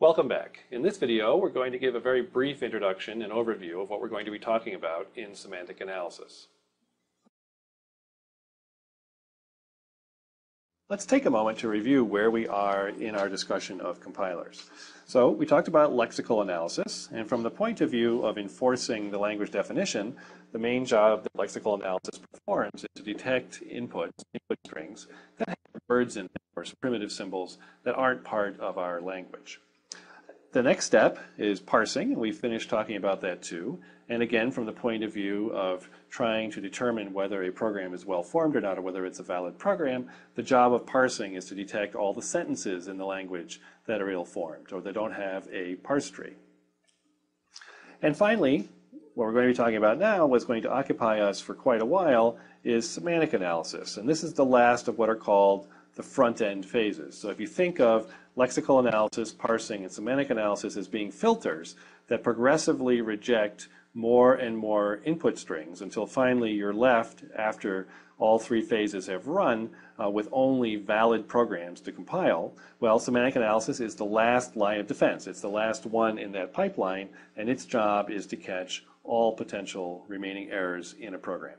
Welcome back. In this video, we're going to give a very brief introduction and overview of what we're going to be talking about in semantic analysis. Let's take a moment to review where we are in our discussion of compilers. So we talked about lexical analysis, and from the point of view of enforcing the language definition, the main job that lexical analysis performs is to detect inputs, input strings, that have words in them or primitive symbols that aren't part of our language. The next step is parsing, and we finished talking about that too. And again, from the point of view of trying to determine whether a program is well formed or not, or whether it's a valid program, the job of parsing is to detect all the sentences in the language that are ill formed or that don't have a parse tree. And finally, what we're going to be talking about now, what's going to occupy us for quite a while, is semantic analysis. And this is the last of what are called the front end phases. So if you think of lexical analysis, parsing, and semantic analysis as being filters that progressively reject more and more input strings until finally you're left after all three phases have run uh, with only valid programs to compile, well, semantic analysis is the last line of defense. It's the last one in that pipeline, and its job is to catch all potential remaining errors in a program.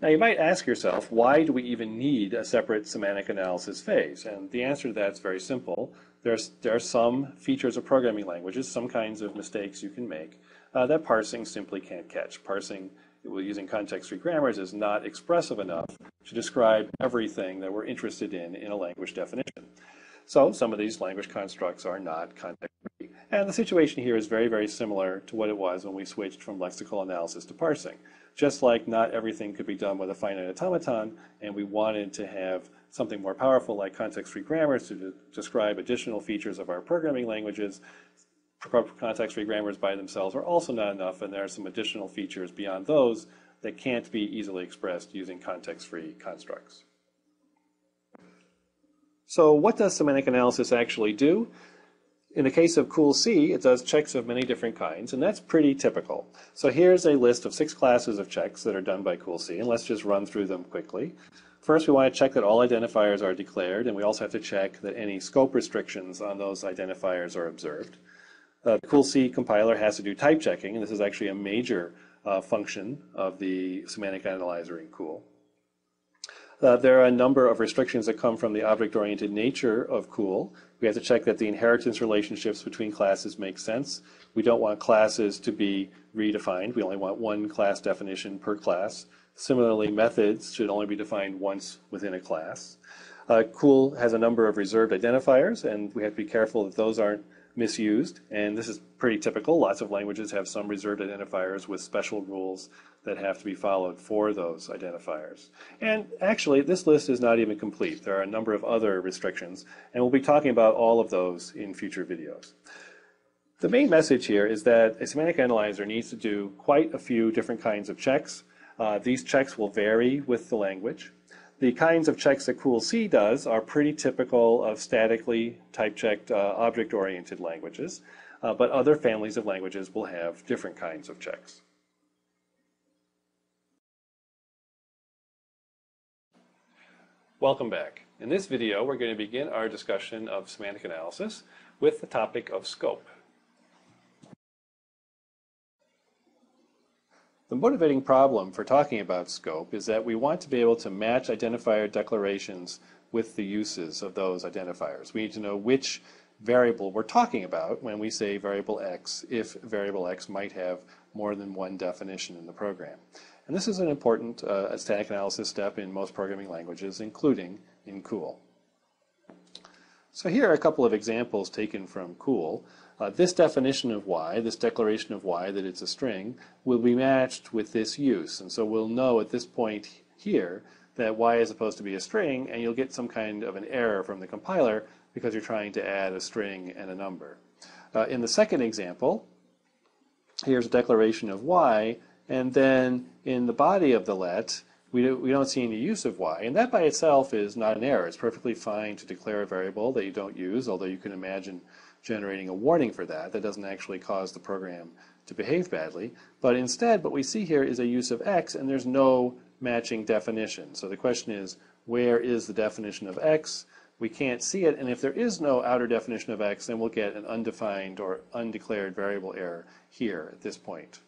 Now you might ask yourself, why do we even need a separate semantic analysis phase? And the answer to that is very simple. There's, there are some features of programming languages, some kinds of mistakes you can make, uh, that parsing simply can't catch. Parsing using context-free grammars is not expressive enough to describe everything that we're interested in in a language definition. So some of these language constructs are not context-free. And the situation here is very, very similar to what it was when we switched from lexical analysis to parsing. Just like not everything could be done with a finite automaton, and we wanted to have something more powerful like context-free grammars to de describe additional features of our programming languages, context-free grammars by themselves are also not enough, and there are some additional features beyond those that can't be easily expressed using context-free constructs. So what does semantic analysis actually do? In the case of coolc, it does checks of many different kinds, and that's pretty typical. So here's a list of six classes of checks that are done by coolc, and let's just run through them quickly. First, we want to check that all identifiers are declared, and we also have to check that any scope restrictions on those identifiers are observed. Uh, the C compiler has to do type checking, and this is actually a major uh, function of the semantic analyzer in cool. Uh, there are a number of restrictions that come from the object-oriented nature of cool. We have to check that the inheritance relationships between classes make sense. We don't want classes to be redefined. We only want one class definition per class. Similarly, methods should only be defined once within a class. Uh, cool has a number of reserved identifiers, and we have to be careful that those aren't misused. And this is pretty typical. Lots of languages have some reserved identifiers with special rules that have to be followed for those identifiers. And actually, this list is not even complete. There are a number of other restrictions, and we'll be talking about all of those in future videos. The main message here is that a semantic analyzer needs to do quite a few different kinds of checks. Uh, these checks will vary with the language. The kinds of checks that coolc does are pretty typical of statically type-checked uh, object-oriented languages, uh, but other families of languages will have different kinds of checks. Welcome back. In this video, we're going to begin our discussion of semantic analysis with the topic of scope. The motivating problem for talking about scope is that we want to be able to match identifier declarations with the uses of those identifiers. We need to know which variable we're talking about when we say variable x, if variable x might have more than one definition in the program. And this is an important uh, static analysis step in most programming languages, including in Cool. So here are a couple of examples taken from Cool. Uh, this definition of y, this declaration of y, that it's a string, will be matched with this use. And so we'll know at this point here that y is supposed to be a string, and you'll get some kind of an error from the compiler because you're trying to add a string and a number. Uh, in the second example, here's a declaration of y, and then in the body of the let, we, do, we don't see any use of y. And that by itself is not an error. It's perfectly fine to declare a variable that you don't use, although you can imagine generating a warning for that. That doesn't actually cause the program to behave badly. But instead, what we see here is a use of x, and there's no matching definition. So the question is, where is the definition of x? we can't see it, and if there is no outer definition of x, then we'll get an undefined or undeclared variable error here at this point.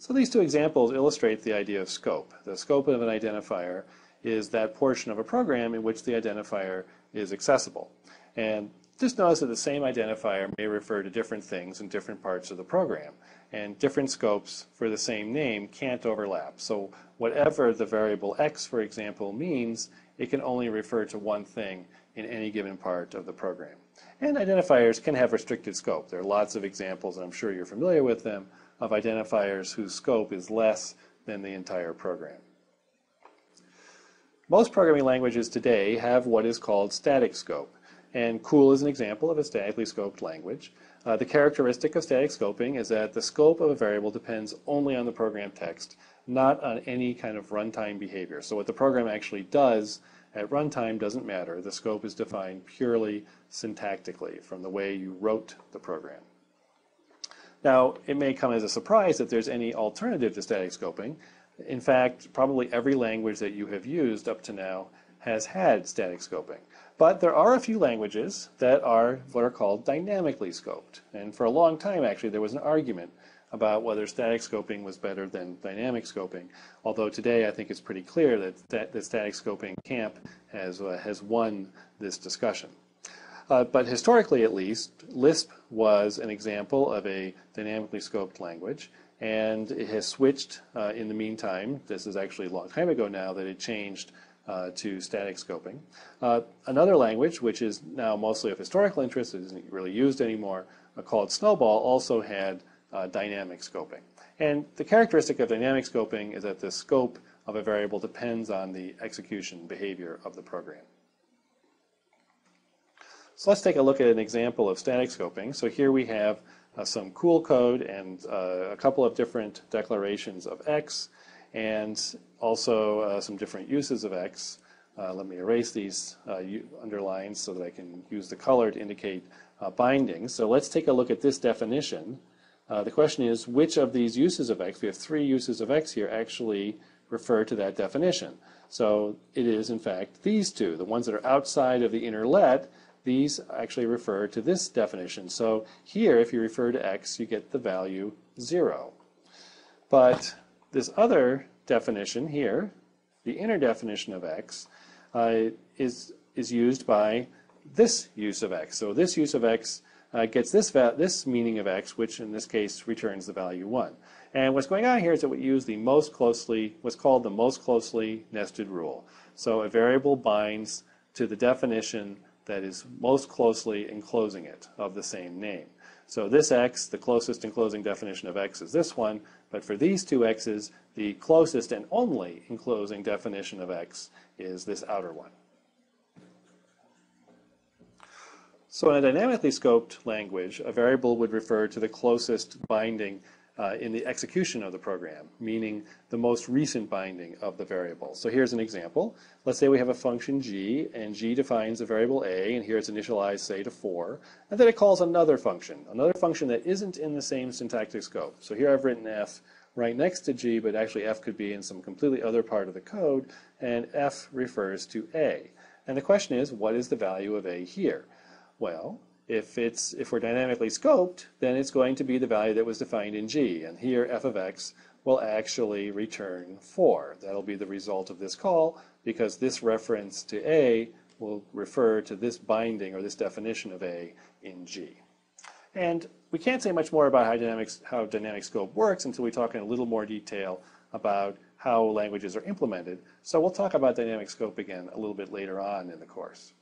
So these two examples illustrate the idea of scope. The scope of an identifier is that portion of a program in which the identifier is accessible. And just notice that the same identifier may refer to different things in different parts of the program. And different scopes for the same name can't overlap. So whatever the variable x, for example, means, it can only refer to one thing in any given part of the program. And identifiers can have restricted scope. There are lots of examples, and I'm sure you're familiar with them, of identifiers whose scope is less than the entire program. Most programming languages today have what is called static scope. And COOL is an example of a statically scoped language. Uh, the characteristic of static scoping is that the scope of a variable depends only on the program text, not on any kind of runtime behavior. So what the program actually does at runtime doesn't matter. The scope is defined purely syntactically from the way you wrote the program. Now, it may come as a surprise that there's any alternative to static scoping. In fact, probably every language that you have used up to now has had static scoping. But there are a few languages that are what are called dynamically scoped. And for a long time, actually, there was an argument about whether static scoping was better than dynamic scoping. Although today, I think it's pretty clear that, that the static scoping camp has, uh, has won this discussion. Uh, but historically, at least, Lisp was an example of a dynamically scoped language. And it has switched uh, in the meantime. This is actually a long time ago now that it changed uh, to static scoping. Uh, another language, which is now mostly of historical interest, isn't really used anymore, uh, called SNOBOL, also had uh, dynamic scoping. And the characteristic of dynamic scoping is that the scope of a variable depends on the execution behavior of the program. So let's take a look at an example of static scoping. So here we have uh, some cool code and uh, a couple of different declarations of x and also uh, some different uses of x. Uh, let me erase these uh, underlines so that I can use the color to indicate uh, bindings. So let's take a look at this definition. the question is, which of these uses of x, we have three uses of x here, actually refer to that definition. So it is, in fact, these two, the ones that are outside of the inner let, these actually refer to this definition. So here, if you refer to x, you get the value 0. But this other definition here, the inner definition of x, uh, is, is used by this use of x. So this use of x uh, gets this, this meaning of x, which in this case returns the value 1. And what's going on here is that we use the most closely, what's called the most closely nested rule. So a variable binds to the definition that is most closely enclosing it of the same name. So this x, the closest enclosing definition of x is this one, but for these two x's, the closest and only enclosing definition of x is this outer one. So in a dynamically scoped language, a variable would refer to the closest binding uh, in the execution of the program, meaning the most recent binding of the variable. So here's an example. Let's say we have a function g, and g defines a variable a, and here it's initialized, say, to 4, and then it calls another function, another function that isn't in the same syntactic scope. So here I've written f right next to g, but actually f could be in some completely other part of the code, and f refers to a. And the question is, what is the value of a here? Well, if, it's, if we're dynamically scoped, then it's going to be the value that was defined in G. And here f of x will actually return 4. That'll be the result of this call because this reference to A will refer to this binding or this definition of A in G. And we can't say much more about how, dynamics, how dynamic scope works until we talk in a little more detail about how languages are implemented. So we'll talk about dynamic scope again a little bit later on in the course.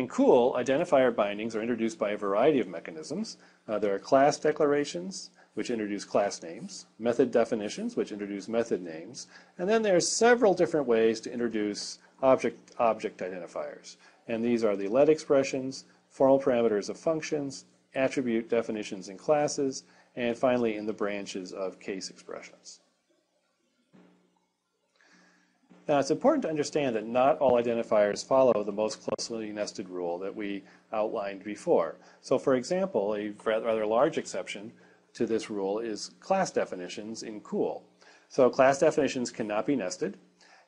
In COOL, identifier bindings are introduced by a variety of mechanisms. Uh, there are class declarations, which introduce class names, method definitions, which introduce method names, and then there's several different ways to introduce object, object identifiers. And these are the let expressions, formal parameters of functions, attribute definitions in classes, and finally in the branches of case expressions. Now, it's important to understand that not all identifiers follow the most closely nested rule that we outlined before. So, for example, a rather large exception to this rule is class definitions in COOL. So class definitions cannot be nested.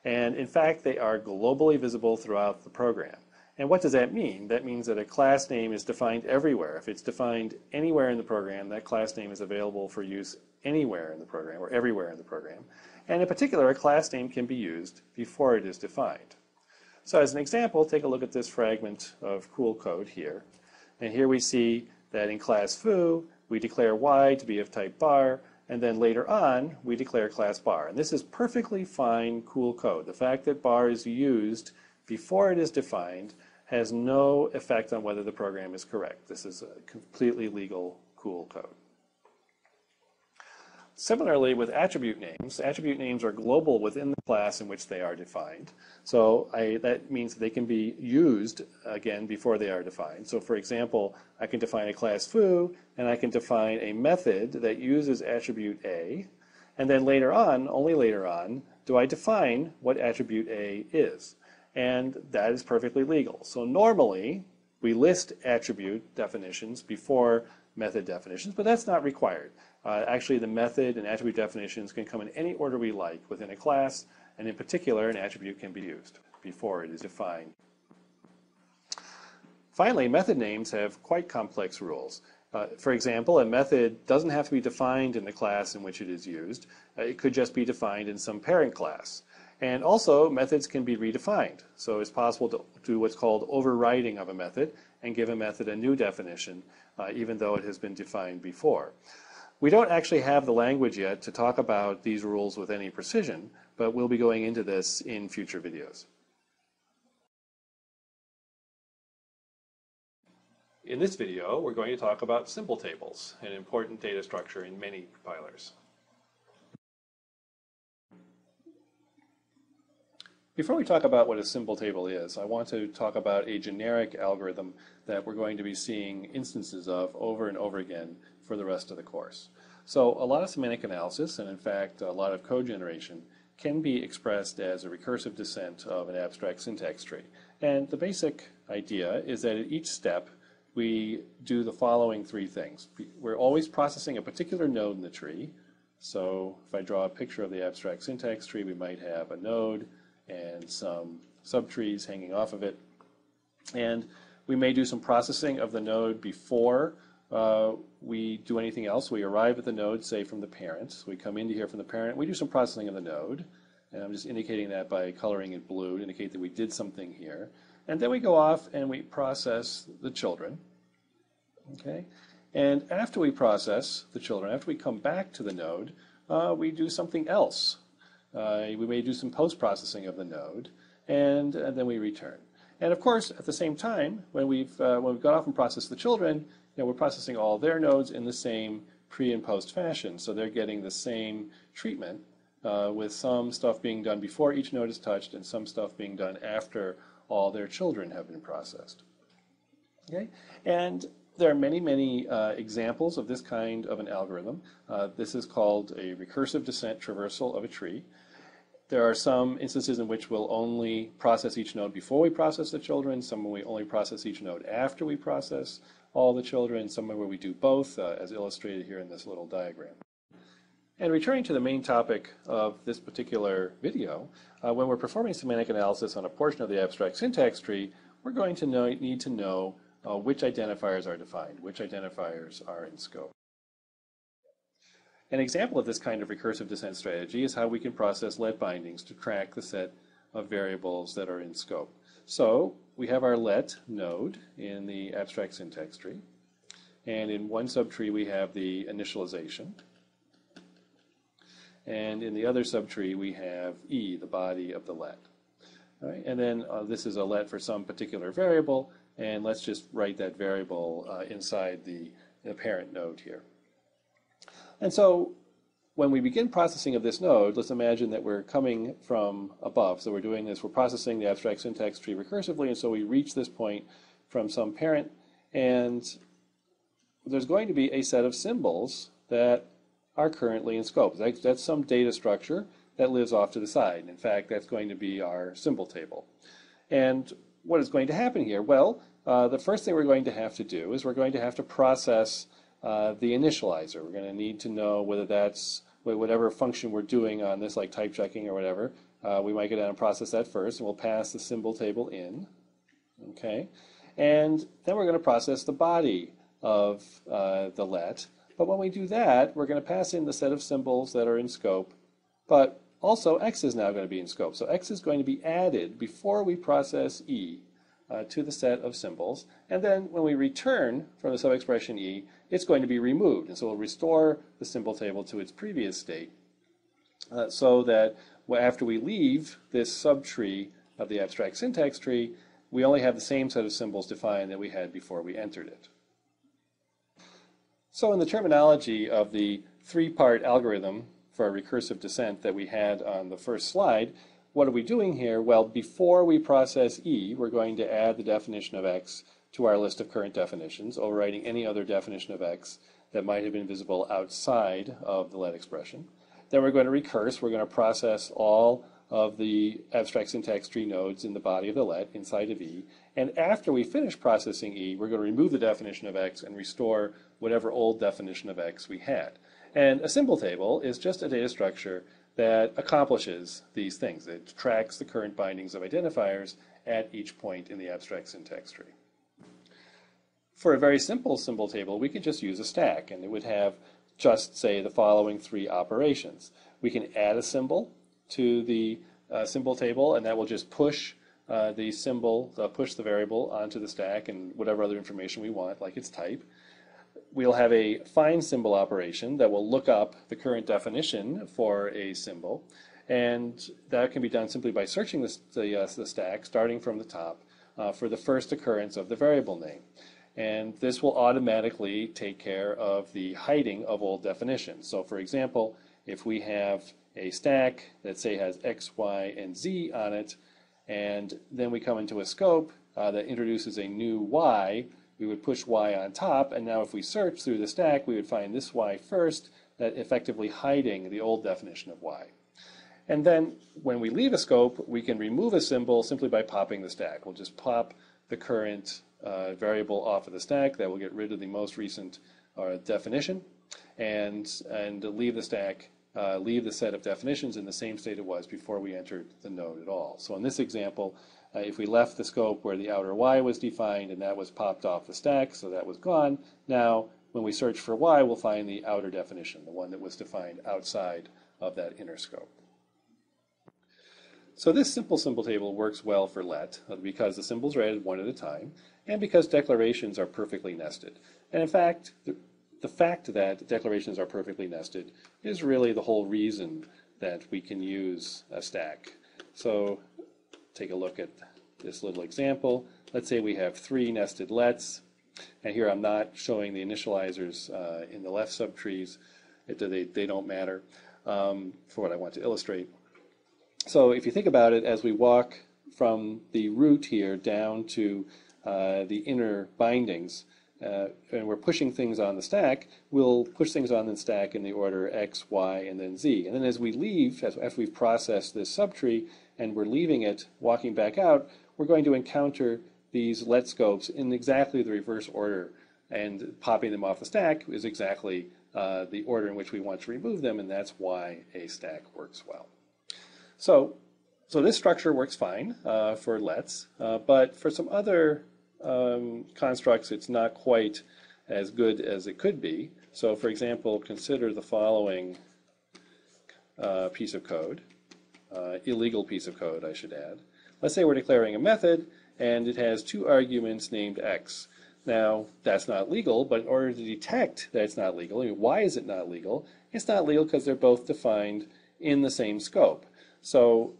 And in fact, they are globally visible throughout the program. And what does that mean? That means that a class name is defined everywhere. If it's defined anywhere in the program, that class name is available for use anywhere in the program or everywhere in the program. And in particular, a class name can be used before it is defined. So as an example, take a look at this fragment of cool code here. And here we see that in class foo, we declare y to be of type bar, and then later on, we declare class bar. And this is perfectly fine cool code. The fact that bar is used before it is defined has no effect on whether the program is correct. This is a completely legal cool code. Similarly, with attribute names, attribute names are global within the class in which they are defined. So I, that means they can be used, again, before they are defined. So for example, I can define a class foo, and I can define a method that uses attribute A, and then later on, only later on, do I define what attribute A is. And that is perfectly legal. So normally, we list attribute definitions before method definitions, but that's not required. Uh, actually, the method and attribute definitions can come in any order we like within a class, and in particular, an attribute can be used before it is defined. Finally, method names have quite complex rules. Uh, for example, a method doesn't have to be defined in the class in which it is used. Uh, it could just be defined in some parent class. And also, methods can be redefined. So it's possible to do what's called overriding of a method and give a method a new definition, uh, even though it has been defined before. We don't actually have the language yet to talk about these rules with any precision, but we'll be going into this in future videos. In this video, we're going to talk about symbol tables, an important data structure in many compilers. Before we talk about what a symbol table is, I want to talk about a generic algorithm that we're going to be seeing instances of over and over again for the rest of the course. So a lot of semantic analysis, and in fact a lot of code generation, can be expressed as a recursive descent of an abstract syntax tree. And the basic idea is that at each step we do the following three things. We're always processing a particular node in the tree. So if I draw a picture of the abstract syntax tree, we might have a node and some subtrees hanging off of it. And we may do some processing of the node before uh, we do anything else. We arrive at the node, say from the parent. We come into here from the parent. We do some processing of the node. And I'm just indicating that by coloring it blue to indicate that we did something here. And then we go off and we process the children. Okay? And after we process the children, after we come back to the node, uh, we do something else. Uh, we may do some post-processing of the node, and, and, then we return. And of course, at the same time, when we've, uh, when we've got off and processed the children, you know, we're processing all their nodes in the same pre and post fashion. So they're getting the same treatment uh, with some stuff being done before each node is touched and some stuff being done after all their children have been processed. Okay? And there are many, many uh, examples of this kind of an algorithm. Uh, this is called a recursive descent traversal of a tree. There are some instances in which we'll only process each node before we process the children, some where we only process each node after we process all the children, some where we do both, uh, as illustrated here in this little diagram. And returning to the main topic of this particular video, uh, when we're performing semantic analysis on a portion of the abstract syntax tree, we're going to know, need to know uh, which identifiers are defined, which identifiers are in scope. An example of this kind of recursive descent strategy is how we can process let bindings to track the set of variables that are in scope. So we have our let node in the abstract syntax tree. And in one subtree, we have the initialization. And in the other subtree, we have E, the body of the let. And then uh, this is a let for some particular variable, and let's just write that variable uh, inside the, the parent node here. And so when we begin processing of this node, let's imagine that we're coming from above. So we're doing this, we're processing the abstract syntax tree recursively, and so we reach this point from some parent, and there's going to be a set of symbols that are currently in scope. That's, some data structure that lives off to the side. In fact, that's going to be our symbol table. And what is going to happen here? Well, uh, the first thing we're going to have to do is we're going to have to process uh, the initializer. We're going to need to know whether that's whatever function we're doing on this, like type checking or whatever, uh, we might go down and process that first, and we'll pass the symbol table in. Okay, and then we're going to process the body of uh, the let. But when we do that, we're going to pass in the set of symbols that are in scope, but also x is now going to be in scope. So x is going to be added before we process e uh, to the set of symbols. And then when we return from the subexpression e, it's going to be removed. And so we'll restore the symbol table to its previous state uh, so that after we leave this subtree of the abstract syntax tree, we only have the same set of symbols defined that we had before we entered it. So in the terminology of the three-part algorithm for a recursive descent that we had on the first slide, what are we doing here? Well, before we process E, we're going to add the definition of X to our list of current definitions, overwriting any other definition of X that might have been visible outside of the let expression. Then we're going to recurse. We're going to process all of the abstract syntax tree nodes in the body of the let inside of E. And after we finish processing E, we're going to remove the definition of X and restore whatever old definition of X we had. And a symbol table is just a data structure that accomplishes these things. It tracks the current bindings of identifiers at each point in the abstract syntax tree. For a very simple symbol table, we could just use a stack, and it would have just, say, the following three operations. We can add a symbol to the uh, symbol table, and that will just push uh, the symbol, uh, push the variable onto the stack and whatever other information we want, like its type we'll have a find symbol operation that will look up the current definition for a symbol. And that can be done simply by searching the, the, uh, the stack, starting from the top, uh, for the first occurrence of the variable name. And this will automatically take care of the hiding of old definitions. So for example, if we have a stack that say has X, Y, and Z on it, and then we come into a scope uh, that introduces a new Y, we would push y on top, and now if we search through the stack, we would find this y first, that effectively hiding the old definition of y. And then when we leave a scope, we can remove a symbol simply by popping the stack. We'll just pop the current uh, variable off of the stack. That will get rid of the most recent uh, definition and, and leave the stack, uh, leave the set of definitions in the same state it was before we entered the node at all. So in this example, uh, if we left the scope where the outer y was defined and that was popped off the stack, so that was gone, now when we search for y, we'll find the outer definition, the one that was defined outside of that inner scope. So this simple symbol table works well for let uh, because the symbols are added one at a time and because declarations are perfectly nested. And in fact, the, the fact that declarations are perfectly nested is really the whole reason that we can use a stack. So take a look at this little example. Let's say we have three nested lets, and here I'm not showing the initializers uh, in the left subtrees. It, they, they don't matter um, for what I want to illustrate. So if you think about it, as we walk from the root here down to uh, the inner bindings, uh, and we're pushing things on the stack, we'll push things on the stack in the order x, y, and then z. And then as we leave, as, after we've processed this subtree, and we're leaving it, walking back out, we're going to encounter these let scopes in exactly the reverse order. And popping them off the stack is exactly uh, the order in which we want to remove them, and that's why a stack works well. So, so this structure works fine uh, for lets, uh, but for some other um, constructs, it's not quite as good as it could be. So for example, consider the following uh, piece of code uh, illegal piece of code, I should add. Let's say we're declaring a method and it has two arguments named x. Now, that's not legal, but in order to detect that it's not legal, I mean, why is it not legal? It's not legal because they're both defined in the same scope. So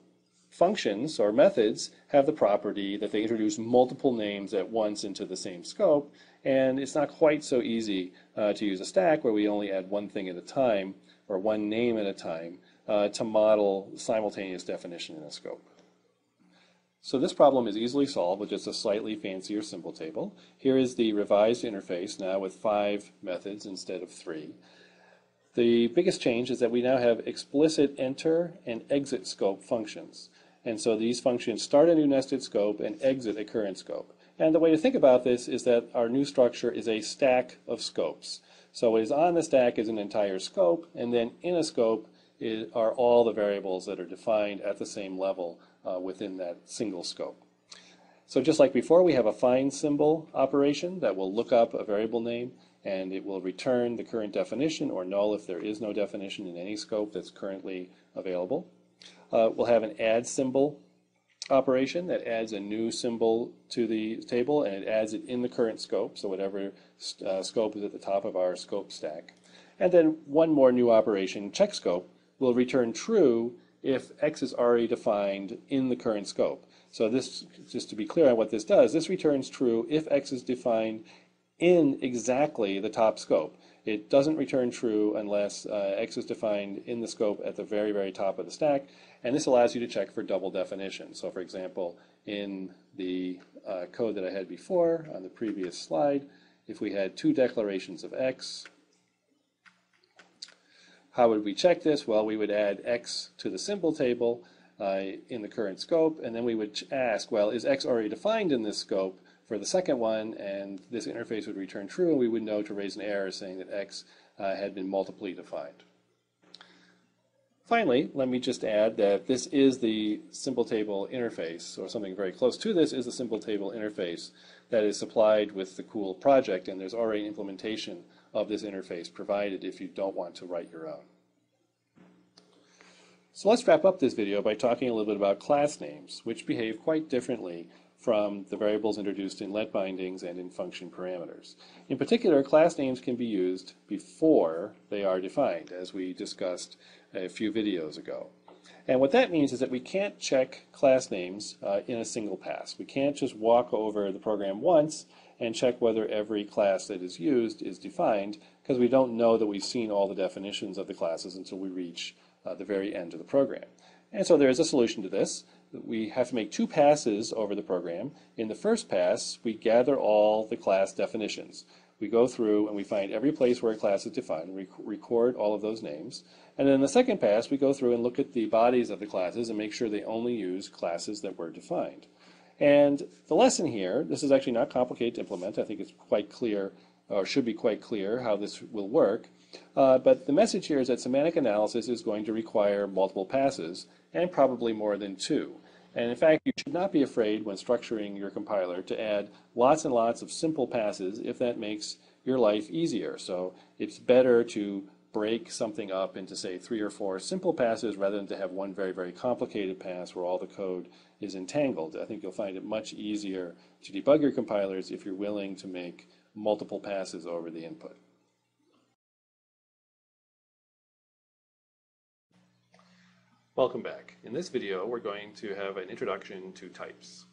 functions or methods have the property that they introduce multiple names at once into the same scope, and it's not quite so easy uh, to use a stack where we only add one thing at a time or one name at a time uh, to model simultaneous definition in a scope. So this problem is easily solved with just a slightly fancier symbol table. Here is the revised interface now with five methods instead of three. The biggest change is that we now have explicit enter and exit scope functions. And so these functions start a new nested scope and exit a current scope. And the way to think about this is that our new structure is a stack of scopes. So what is on the stack is an entire scope, and then in a scope is, are all the variables that are defined at the same level uh, within that single scope. So just like before, we have a find symbol operation that will look up a variable name and it will return the current definition or null if there is no definition in any scope that's currently available. Uh, we'll have an add symbol operation that adds a new symbol to the table and it adds it in the current scope, so whatever uh, scope is at the top of our scope stack. And then one more new operation, check scope, will return true if x is already defined in the current scope. So this, just to be clear on what this does, this returns true if x is defined in exactly the top scope. It doesn't return true unless uh, x is defined in the scope at the very, very top of the stack. And this allows you to check for double definition. So for example, in the uh, code that I had before on the previous slide, if we had two declarations of x, how would we check this? Well, we would add x to the symbol table uh, in the current scope, and then we would ask, well, is x already defined in this scope for the second one? And this interface would return true, and we would know to raise an error saying that x uh, had been multiply defined. Finally, let me just add that this is the symbol table interface, or something very close to this is the symbol table interface that is supplied with the COOL project, and there's already an implementation of this interface provided if you don't want to write your own. So let's wrap up this video by talking a little bit about class names, which behave quite differently from the variables introduced in let bindings and in function parameters. In particular, class names can be used before they are defined, as we discussed a few videos ago. And what that means is that we can't check class names uh, in a single pass. We can't just walk over the program once and check whether every class that is used is defined because we don't know that we've seen all the definitions of the classes until we reach uh, the very end of the program. And so there is a solution to this. We have to make two passes over the program. In the first pass, we gather all the class definitions. We go through and we find every place where a class is defined, we record all of those names. And then in the second pass, we go through and look at the bodies of the classes and make sure they only use classes that were defined. And the lesson here, this is actually not complicated to implement. I think it's quite clear, or should be quite clear, how this will work. Uh, but the message here is that semantic analysis is going to require multiple passes, and probably more than two. And in fact, you should not be afraid when structuring your compiler to add lots and lots of simple passes if that makes your life easier. So it's better to break something up into, say, three or four simple passes rather than to have one very, very complicated pass where all the code is entangled. I think you'll find it much easier to debug your compilers if you're willing to make multiple passes over the input. Welcome back. In this video, we're going to have an introduction to types.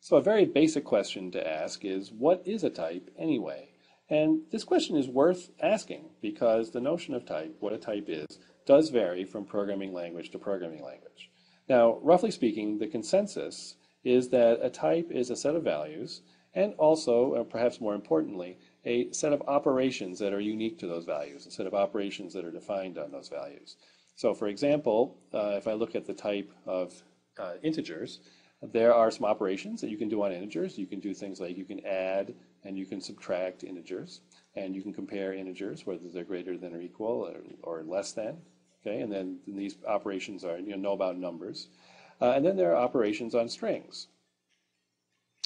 So a very basic question to ask is, what is a type anyway? And this question is worth asking because the notion of type, what a type is, does vary from programming language to programming language. Now, roughly speaking, the consensus is that a type is a set of values and also, uh, perhaps more importantly, a set of operations that are unique to those values, a set of operations that are defined on those values. So for example, uh, if I look at the type of uh, integers, there are some operations that you can do on integers. You can do things like you can add and you can subtract integers, and you can compare integers, whether they're greater than or equal or, or less than. Okay, and then these operations are, you know, about numbers. Uh, and then there are operations on strings.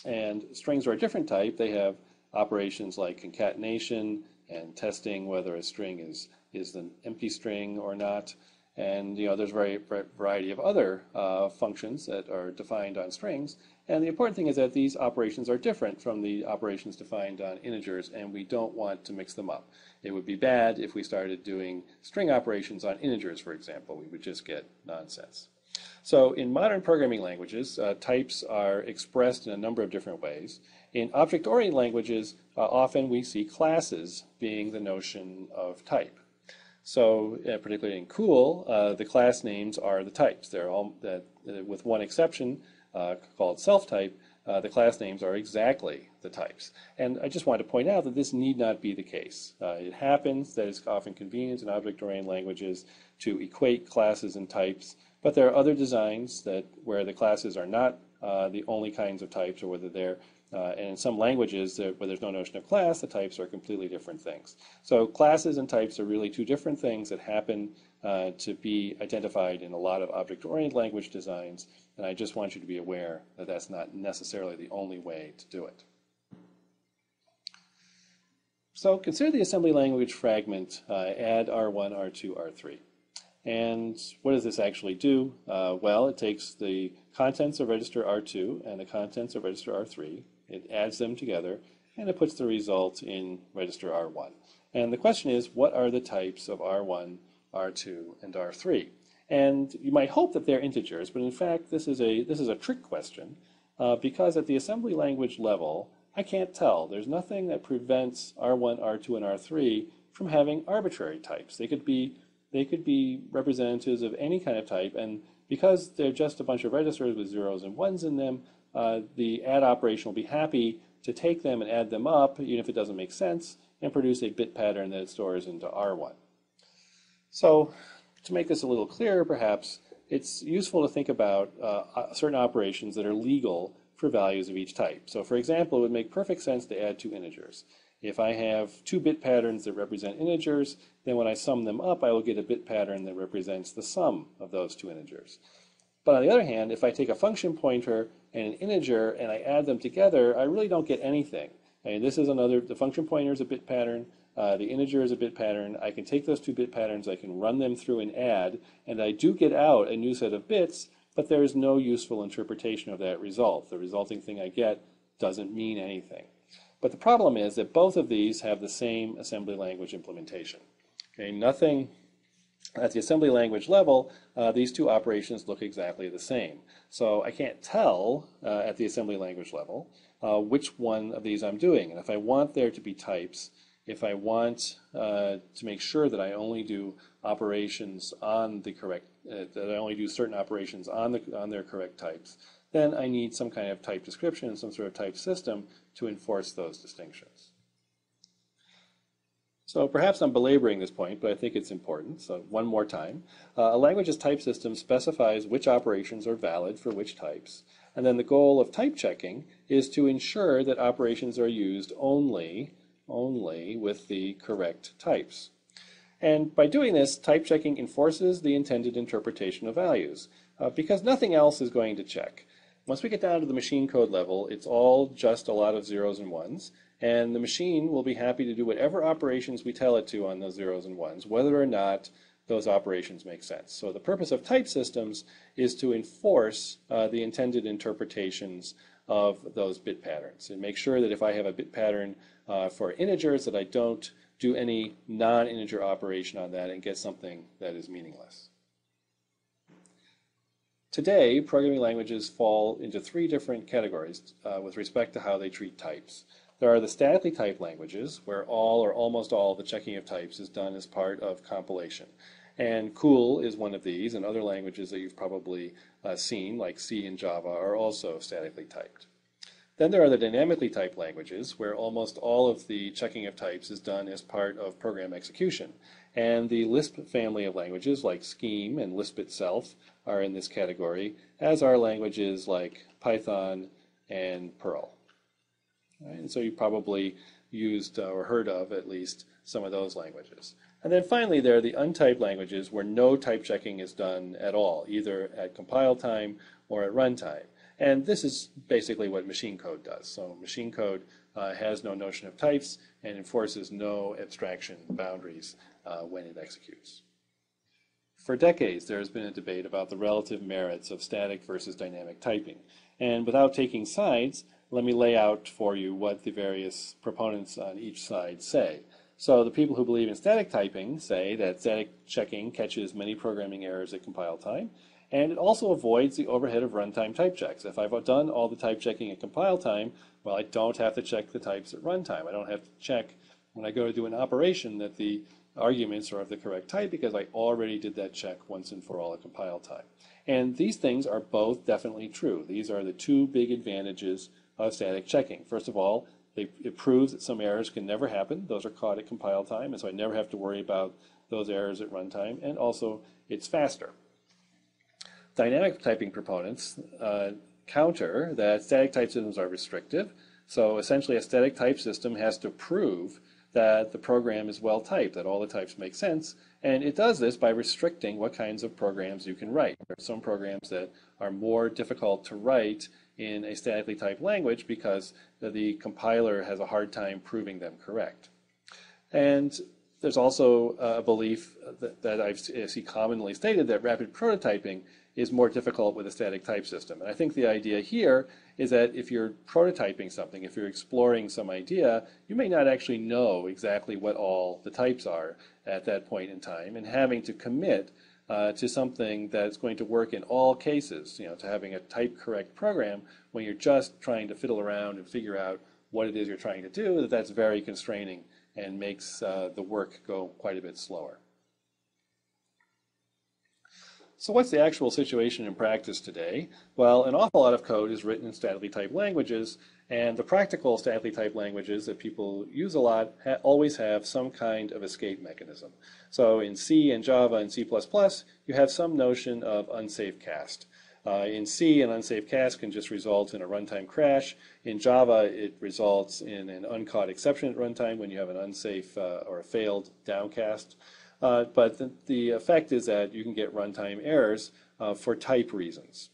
And strings are a different type. They have operations like concatenation and testing whether a string is, is an empty string or not. And you know, there's a variety of other uh, functions that are defined on strings. And the important thing is that these operations are different from the operations defined on integers, and we don't want to mix them up. It would be bad if we started doing string operations on integers, for example. We would just get nonsense. So in modern programming languages, uh, types are expressed in a number of different ways. In object-oriented languages, uh, often we see classes being the notion of type. So, uh, particularly in COOL, uh, the class names are the types. They're all, uh, with one exception, uh, called self-type, uh, the class names are exactly the types. And I just want to point out that this need not be the case. Uh, it happens that it's often convenient in object-oriented languages to equate classes and types, but there are other designs that where the classes are not the only kinds of types, or whether they're Uh, and in some languages where there's no notion of class, the types are completely different things. So classes and types are really two different things that happen uh, to be identified in a lot of object-oriented language designs. And I just want you to be aware that that's not necessarily the only way to do it. So consider the assembly language fragment, uh, add R1, R2, R3. And what does this actually do? Uh, well, it takes the contents of register R2 and the contents of register R3, it adds them together, and it puts the result in register R1. And the question is, what are the types of R1, R2, and R3? And you might hope that they're integers, but in fact, this is a, this is a trick question uh, because at the assembly language level, I can't tell. There's nothing that prevents R1, R2, and R3 from having arbitrary types. They could be they could be representatives of any kind of type, and because they're just a bunch of registers with zeros and ones in them, uh, the add operation will be happy to take them and add them up, even if it doesn't make sense, and produce a bit pattern that it stores into R1. So to make this a little clearer, perhaps, it's useful to think about uh, certain operations that are legal for values of each type. So for example, it would make perfect sense to add two integers. If I have two bit patterns that represent integers, then when I sum them up, I will get a bit pattern that represents the sum of those two integers. But on the other hand, if I take a function pointer and an integer and I add them together, I really don't get anything. I mean, this is another, the function pointer is a bit pattern, uh, the integer is a bit pattern. I can take those two bit patterns, I can run them through an add, and I do get out a new set of bits, but there is no useful interpretation of that result. The resulting thing I get doesn't mean anything. But the problem is that both of these have the same assembly language implementation. Okay, nothing at the assembly language level, uh, these two operations look exactly the same. So I can't tell uh, at the assembly language level uh, which one of these I'm doing. And if I want there to be types, if I want uh, to make sure that I only do operations on the correct, uh, that I only do certain operations on, the, on their correct types, then I need some kind of type description and some sort of type system to enforce those distinctions. So perhaps I'm belaboring this point, but I think it's important. So one more time. Uh, a language's type system specifies which operations are valid for which types. And then the goal of type checking is to ensure that operations are used only, only with the correct types. And by doing this, type checking enforces the intended interpretation of values uh, because nothing else is going to check. Once we get down to the machine code level, it's all just a lot of zeros and ones, and the machine will be happy to do whatever operations we tell it to on those zeros and ones, whether or not those operations make sense. So the purpose of type systems is to enforce uh, the intended interpretations of those bit patterns and make sure that if I have a bit pattern uh, for integers that I don't do any non-integer operation on that and get something that is meaningless. Today, programming languages fall into three different categories uh, with respect to how they treat types. There are the statically typed languages, where all or almost all the checking of types is done as part of compilation. And COOL is one of these, and other languages that you've probably uh, seen, like C and Java, are also statically typed. Then there are the dynamically typed languages, where almost all of the checking of types is done as part of program execution. And the Lisp family of languages, like Scheme and Lisp itself, are in this category, as are languages like Python and Perl. Right? And so you probably used uh, or heard of at least some of those languages. And then finally, there are the untyped languages where no type checking is done at all, either at compile time or at runtime. And this is basically what machine code does. So machine code uh, has no notion of types and enforces no abstraction boundaries uh, when it executes. For decades, there has been a debate about the relative merits of static versus dynamic typing. And without taking sides, let me lay out for you what the various proponents on each side say. So the people who believe in static typing say that static checking catches many programming errors at compile time, and it also avoids the overhead of runtime type checks. If I've done all the type checking at compile time, well, I don't have to check the types at runtime. I don't have to check when I go to do an operation that the arguments are of the correct type because I already did that check once and for all at compile time. And these things are both definitely true. These are the two big advantages of static checking. First of all, they, it proves that some errors can never happen. Those are caught at compile time, and so I never have to worry about those errors at runtime. And also, it's faster. Dynamic typing proponents uh, counter that static type systems are restrictive. So essentially, a static type system has to prove that the program is well typed, that all the types make sense. And it does this by restricting what kinds of programs you can write. There are some programs that are more difficult to write in a statically typed language because the compiler has a hard time proving them correct. And there's also a belief that, that I see commonly stated that rapid prototyping is more difficult with a static type system. And I think the idea here is that if you're prototyping something, if you're exploring some idea, you may not actually know exactly what all the types are at that point in time. And having to commit uh, to something that's going to work in all cases, you know, to having a type correct program when you're just trying to fiddle around and figure out what it is you're trying to do, that that's very constraining and makes uh, the work go quite a bit slower. So what's the actual situation in practice today? Well, an awful lot of code is written in statically typed languages, and the practical statically typed languages that people use a lot ha always have some kind of escape mechanism. So in C and Java and C++, you have some notion of unsafe cast. Uh, in C, an unsafe cast can just result in a runtime crash. In Java, it results in an uncaught exception at runtime when you have an unsafe uh, or a failed downcast. Uh, but the, the, effect is that you can get runtime errors uh, for type reasons.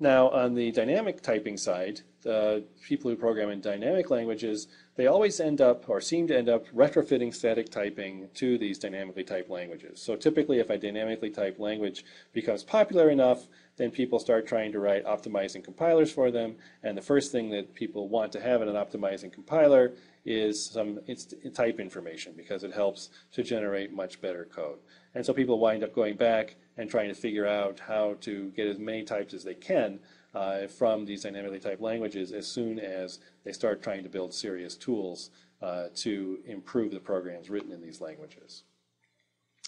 Now, on the dynamic typing side, the people who program in dynamic languages, they always end up or seem to end up retrofitting static typing to these dynamically typed languages. So typically, if a dynamically typed language becomes popular enough, then people start trying to write optimizing compilers for them. And the first thing that people want to have in an optimizing compiler is some type information because it helps to generate much better code. And so people wind up going back and trying to figure out how to get as many types as they can uh, from these dynamically typed languages as soon as they start trying to build serious tools uh, to improve the programs written in these languages.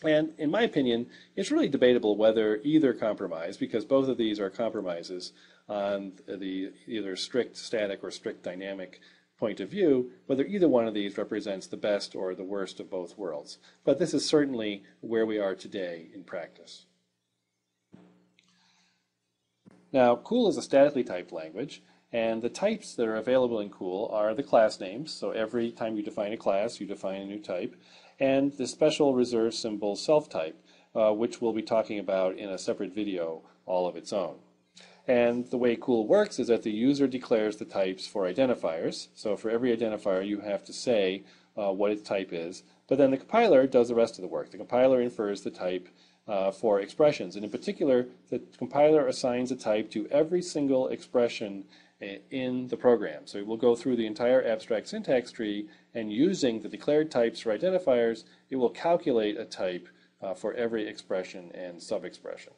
And in my opinion, it's really debatable whether either compromise, because both of these are compromises on the either strict static or strict dynamic point of view, whether either one of these represents the best or the worst of both worlds. But this is certainly where we are today in practice. Now, COOL is a statically typed language, and the types that are available in COOL are the class names. So every time you define a class, you define a new type, and the special reserved symbol self-type, uh, which we'll be talking about in a separate video all of its own. And the way COOL works is that the user declares the types for identifiers. So for every identifier, you have to say uh, what its type is. But then the compiler does the rest of the work. The compiler infers the type uh, for expressions. And in particular, the compiler assigns a type to every single expression uh, in the program. So it will go through the entire abstract syntax tree, and using the declared types for identifiers, it will calculate a type uh, for every expression and sub-expression.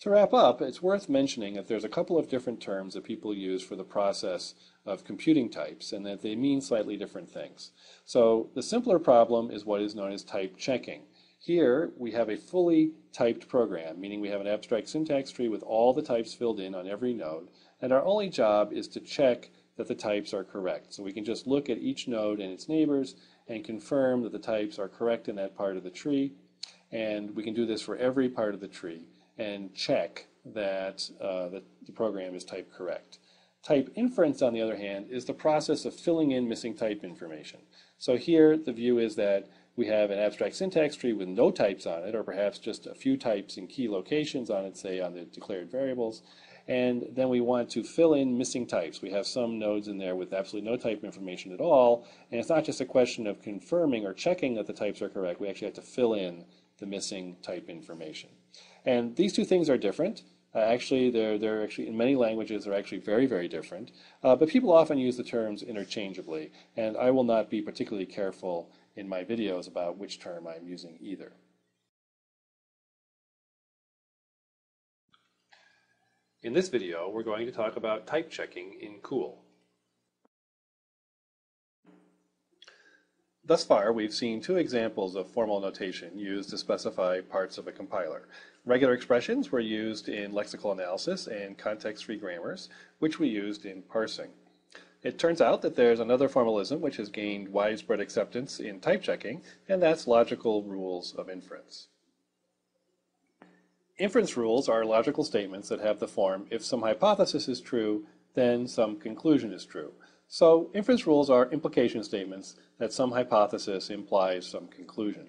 To wrap up, it's worth mentioning that there's a couple of different terms that people use for the process of computing types and that they mean slightly different things. So the simpler problem is what is known as type checking. Here we have a fully typed program, meaning we have an abstract syntax tree with all the types filled in on every node, and our only job is to check that the types are correct. So we can just look at each node and its neighbors and confirm that the types are correct in that part of the tree, and we can do this for every part of the tree and check that uh, the, the program is type correct. Type inference, on the other hand, is the process of filling in missing type information. So here the view is that we have an abstract syntax tree with no types on it, or perhaps just a few types in key locations on it, say on the declared variables. And then we want to fill in missing types. We have some nodes in there with absolutely no type information at all. And it's not just a question of confirming or checking that the types are correct. We actually have to fill in the missing type information. And these two things are different. Uh, actually, they're, they're actually, in many languages, they're actually very, very different. Uh, but people often use the terms interchangeably, and I will not be particularly careful in my videos about which term I'm using either. In this video, we're going to talk about type checking in COOL. Thus far, we've seen two examples of formal notation used to specify parts of a compiler. Regular expressions were used in lexical analysis and context-free grammars, which we used in parsing. It turns out that there's another formalism which has gained widespread acceptance in type checking, and that's logical rules of inference. Inference rules are logical statements that have the form, if some hypothesis is true, then some conclusion is true. So inference rules are implication statements that some hypothesis implies some conclusion.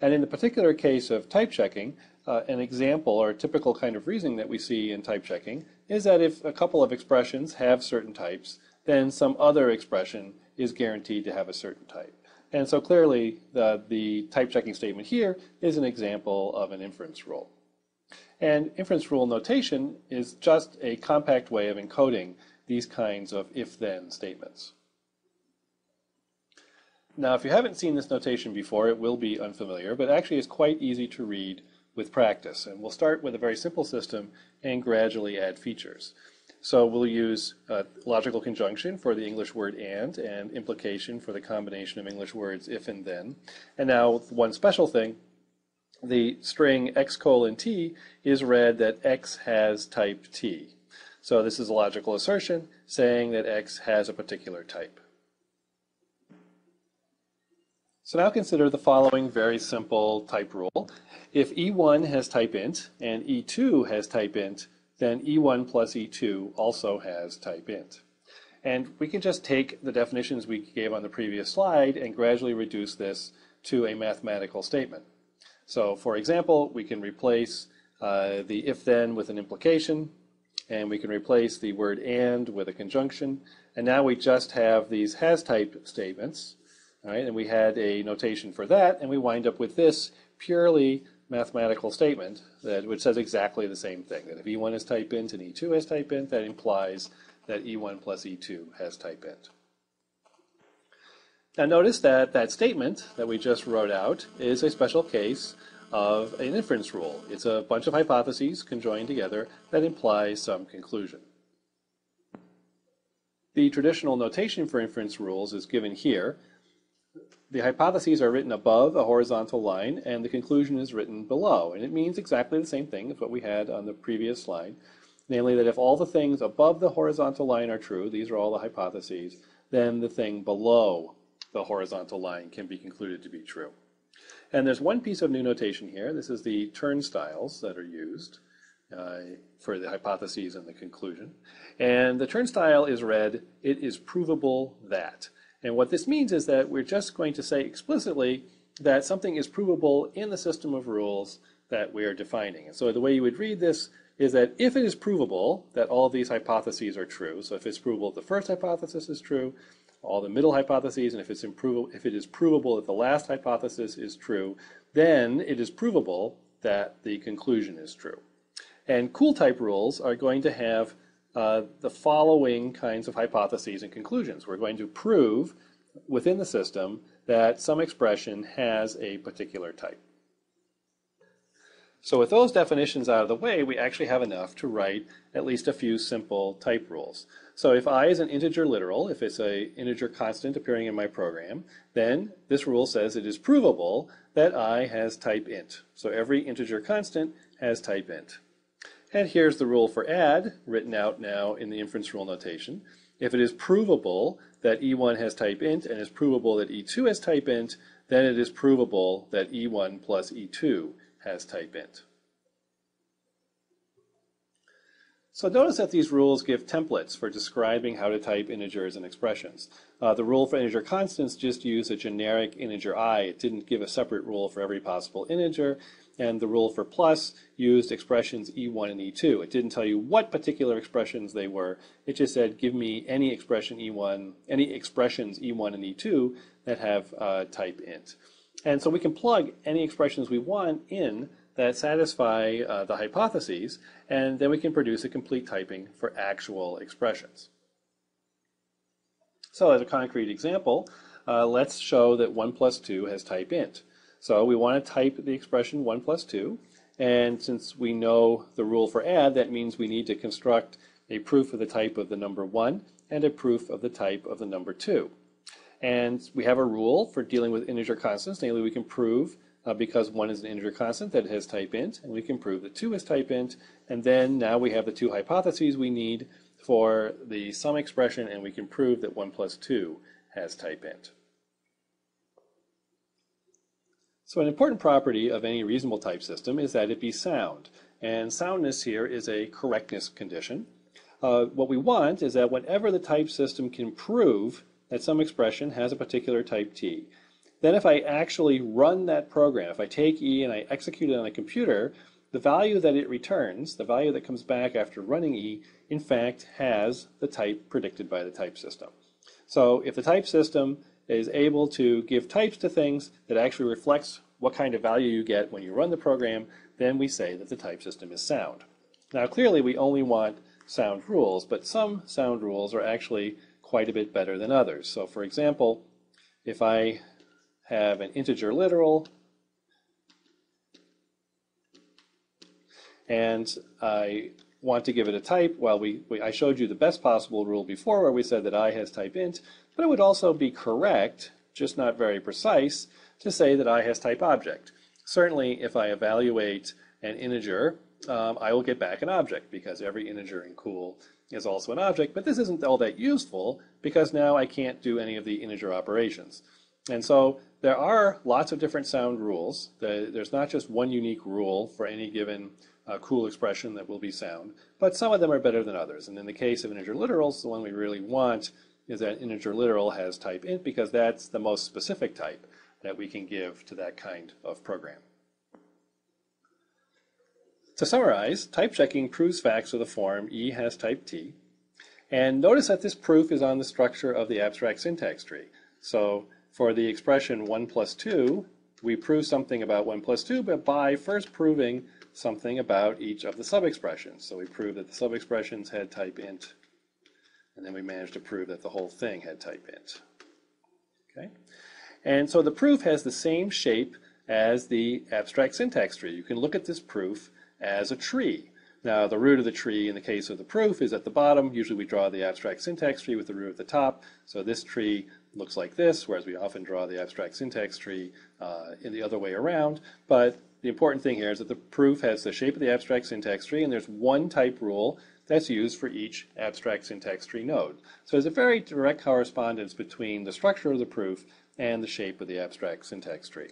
And in the particular case of type checking, uh, an example or a typical kind of reasoning that we see in type checking is that if a couple of expressions have certain types, then some other expression is guaranteed to have a certain type. And so clearly the, the type checking statement here is an example of an inference rule. And inference rule notation is just a compact way of encoding these kinds of if-then statements. Now, if you haven't seen this notation before, it will be unfamiliar, but actually it's quite easy to read with practice. And we'll start with a very simple system and gradually add features. So we'll use uh, logical conjunction for the English word and, and implication for the combination of English words if and then. And now one special thing, the string x colon t is read that x has type t. So this is a logical assertion saying that x has a particular type. So now consider the following very simple type rule. If E1 has type int and E2 has type int, then E1 plus E2 also has type int. And we can just take the definitions we gave on the previous slide and gradually reduce this to a mathematical statement. So for example, we can replace uh, the if-then with an implication, and we can replace the word and with a conjunction, and now we just have these has type statements, right? And we had a notation for that, and we wind up with this purely mathematical statement that which says exactly the same thing. That if E1 is type int and E2 has type int, that implies that E1 plus E2 has type int. Now notice that that statement that we just wrote out is a special case of an inference rule. It's a bunch of hypotheses conjoined together that implies some conclusion. The traditional notation for inference rules is given here, the hypotheses are written above a horizontal line and the conclusion is written below. And it means exactly the same thing as what we had on the previous slide. Namely that if all the things above the horizontal line are true, these are all the hypotheses, then the thing below the horizontal line can be concluded to be true. And there's one piece of new notation here. This is the turnstiles that are used uh, for the hypotheses and the conclusion. And the turnstile is read, it is provable that. And what this means is that we're just going to say explicitly that something is provable in the system of rules that we are defining. And so the way you would read this is that if it is provable that all these hypotheses are true, so if it's provable that the first hypothesis is true, all the middle hypotheses, and if, it's improvable, if it is provable that the last hypothesis is true, then it is provable that the conclusion is true. And COOL type rules are going to have uh, the following kinds of hypotheses and conclusions. We're going to prove within the system that some expression has a particular type. So with those definitions out of the way, we actually have enough to write at least a few simple type rules. So if i is an integer literal, if it's a integer constant appearing in my program, then this rule says it is provable that i has type int. So every integer constant has type int. And here's the rule for add, written out now in the inference rule notation. If it is provable that E1 has type int and is provable that E2 has type int, then it is provable that E1 plus E2 has type int. So notice that these rules give templates for describing how to type integers and expressions. Uh, the rule for integer constants just used a generic integer i. It didn't give a separate rule for every possible integer and the rule for plus used expressions E1 and E2. It didn't tell you what particular expressions they were. It just said, give me any expression E1, any expressions E1 and E2 that have uh, type int. And so we can plug any expressions we want in that satisfy uh, the hypotheses, and then we can produce a complete typing for actual expressions. So as a concrete example, uh, let's show that 1 plus 2 has type int. So we want to type the expression 1 plus 2. And since we know the rule for add, that means we need to construct a proof of the type of the number 1 and a proof of the type of the number 2. And we have a rule for dealing with integer constants, namely we can prove uh, because 1 is an integer constant that it has type int, and we can prove that 2 is type int, and then now we have the two hypotheses we need for the sum expression, and we can prove that 1 plus 2 has type int. So an important property of any reasonable type system is that it be sound. And soundness here is a correctness condition. Uh, what we want is that whenever the type system can prove that some expression has a particular type t, then if I actually run that program, if I take E and I execute it on a computer, the value that it returns, the value that comes back after running E, in fact has the type predicted by the type system. So if the type system is able to give types to things that actually reflects what kind of value you get when you run the program, then we say that the type system is sound. Now clearly we only want sound rules, but some sound rules are actually quite a bit better than others. So for example, if I have an integer literal and I want to give it a type, well, we, we, I showed you the best possible rule before where we said that i has type int, but it would also be correct, just not very precise, to say that i has type object. Certainly, if I evaluate an integer, um, I will get back an object because every integer in COOL is also an object, but this isn't all that useful because now I can't do any of the integer operations. And so there are lots of different sound rules. There's not just one unique rule for any given uh, COOL expression that will be sound, but some of them are better than others. And in the case of integer literals, the one we really want is that integer literal has type int because that's the most specific type that we can give to that kind of program. To summarize, type checking proves facts with the form E has type T. And notice that this proof is on the structure of the abstract syntax tree. So for the expression 1 plus 2, we prove something about 1 plus 2, but by first proving something about each of the sub-expressions. So we prove that the sub-expressions had type int, and then we managed to prove that the whole thing had type int. Okay? And so the proof has the same shape as the abstract syntax tree. You can look at this proof as a tree. Now, the root of the tree in the case of the proof is at the bottom. Usually we draw the abstract syntax tree with the root at the top. So this tree looks like this, whereas we often draw the abstract syntax tree uh, in the other way around. But the important thing here is that the proof has the shape of the abstract syntax tree, and there's one type rule that's used for each abstract syntax tree node. So there's a very direct correspondence between the structure of the proof and the shape of the abstract syntax tree.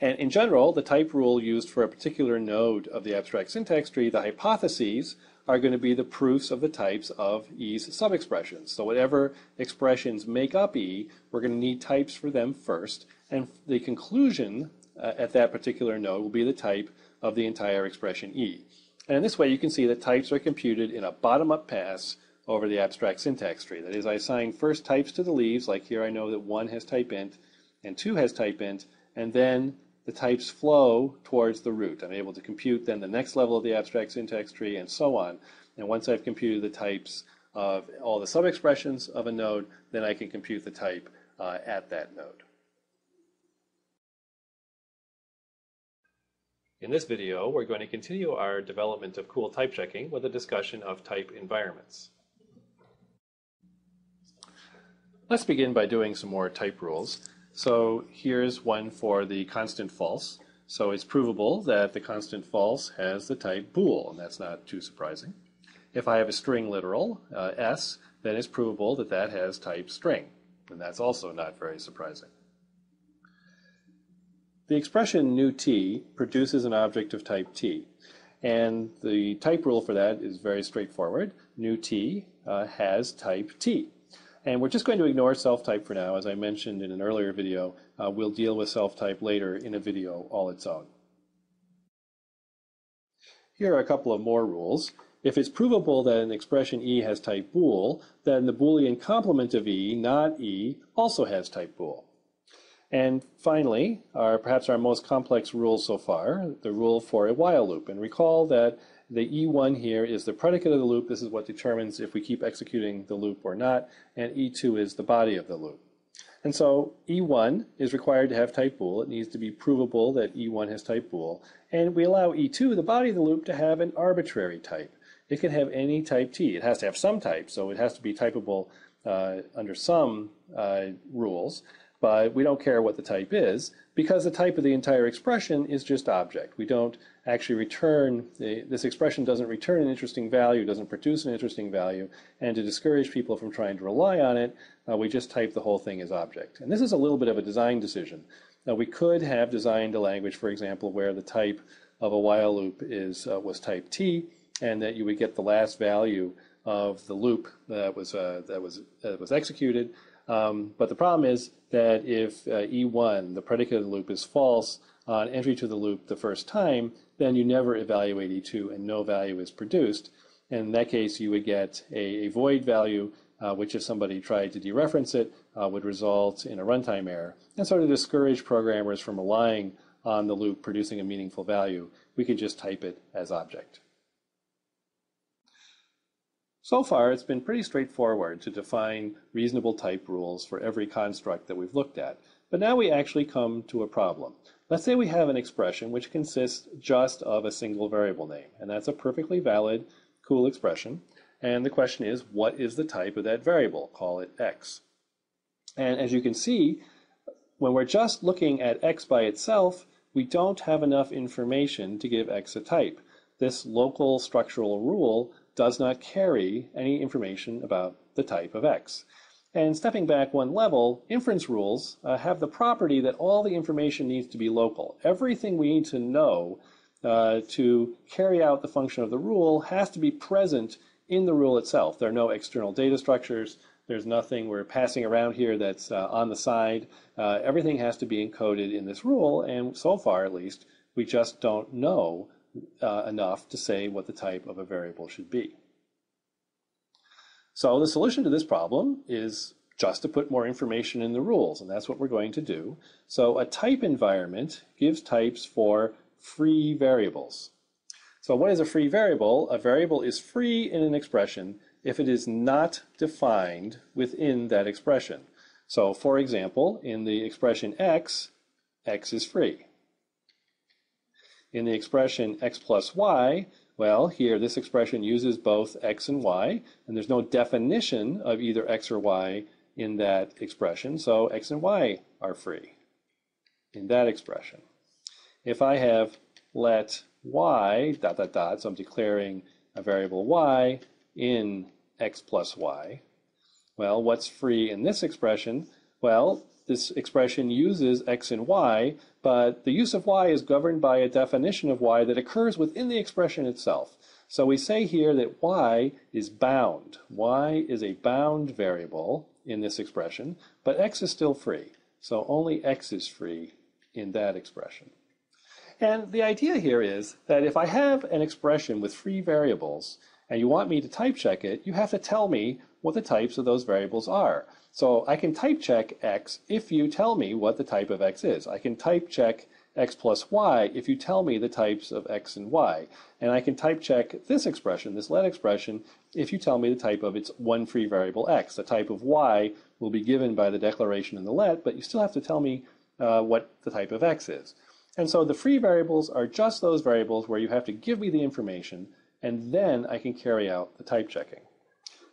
And in general, the type rule used for a particular node of the abstract syntax tree, the hypotheses, are going to be the proofs of the types of E's subexpressions. So whatever expressions make up E, we're going to need types for them first, and the conclusion uh, at that particular node will be the type of the entire expression E. And in this way, you can see that types are computed in a bottom-up pass over the abstract syntax tree. That is, I assign first types to the leaves, like here I know that 1 has type int and 2 has type int, and then the types flow towards the root. I'm able to compute then the next level of the abstract syntax tree and so on. And once I've computed the types of all the sub-expressions of a node, then I can compute the type uh, at that node. In this video, we're going to continue our development of COOL type checking with a discussion of type environments. Let's begin by doing some more type rules. So here's one for the constant false. So it's provable that the constant false has the type bool, and that's not too surprising. If I have a string literal, uh, s, then it's provable that that has type string, and that's also not very surprising. The expression new t produces an object of type t, and the type rule for that is very straightforward. New t uh, has type t. And we're just going to ignore self-type for now. As I mentioned in an earlier video, uh, we'll deal with self-type later in a video all its own. Here are a couple of more rules. If it's provable that an expression E has type bool, then the Boolean complement of E, not E, also has type bool. And finally, our, perhaps our most complex rule so far, the rule for a while loop. And recall that the E1 here is the predicate of the loop. This is what determines if we keep executing the loop or not. And E2 is the body of the loop. And so E1 is required to have type bool. It needs to be provable that E1 has type bool. And we allow E2, the body of the loop, to have an arbitrary type. It can have any type T. It has to have some type, so it has to be typable uh, under some uh, rules but we don't care what the type is because the type of the entire expression is just object. We don't actually return, the, this expression doesn't return an interesting value, doesn't produce an interesting value, and to discourage people from trying to rely on it, uh, we just type the whole thing as object. And this is a little bit of a design decision. Now we could have designed a language, for example, where the type of a while loop is uh, was type T, and that you would get the last value of the loop that was, uh, that was, that was executed. Um, but the problem is that if uh, E1, the predicate of the loop, is false on entry to the loop the first time, then you never evaluate E2 and no value is produced. And in that case, you would get a, a void value, uh, which if somebody tried to dereference it, uh, would result in a runtime error. And so to discourage programmers from relying on the loop producing a meaningful value, we could just type it as object. So far, it's been pretty straightforward to define reasonable type rules for every construct that we've looked at. But now we actually come to a problem. Let's say we have an expression which consists just of a single variable name, and that's a perfectly valid, COOL expression. And the question is, what is the type of that variable? Call it x. And as you can see, when we're just looking at x by itself, we don't have enough information to give x a type. This local structural rule does not carry any information about the type of x. And stepping back one level, inference rules uh, have the property that all the information needs to be local. Everything we need to know uh, to carry out the function of the rule has to be present in the rule itself. There are no external data structures. There's nothing we're passing around here that's uh, on the side. Uh, everything has to be encoded in this rule, and so far at least, we just don't know uh, enough to say what the type of a variable should be. So the solution to this problem is just to put more information in the rules, and that's what we're going to do. So a type environment gives types for free variables. So what is a free variable? A variable is free in an expression if it is not defined within that expression. So for example, in the expression x, x is free. In the expression x plus y, well, here this expression uses both x and y, and there's no definition of either x or y in that expression, so x and y are free in that expression. If I have let y dot dot dot, so I'm declaring a variable y in x plus y. Well, what's free in this expression? Well, this expression uses x and y, but the use of y is governed by a definition of y that occurs within the expression itself. So we say here that y is bound. y is a bound variable in this expression, but x is still free. So only x is free in that expression. And the idea here is that if I have an expression with free variables and you want me to type check it, you have to tell me what the types of those variables are. So I can type check x if you tell me what the type of x is. I can type check x plus y if you tell me the types of x and y. And I can type check this expression, this let expression, if you tell me the type of its one free variable x. The type of y will be given by the declaration in the let, but you still have to tell me uh, what the type of x is. And so the free variables are just those variables where you have to give me the information, and then I can carry out the type checking.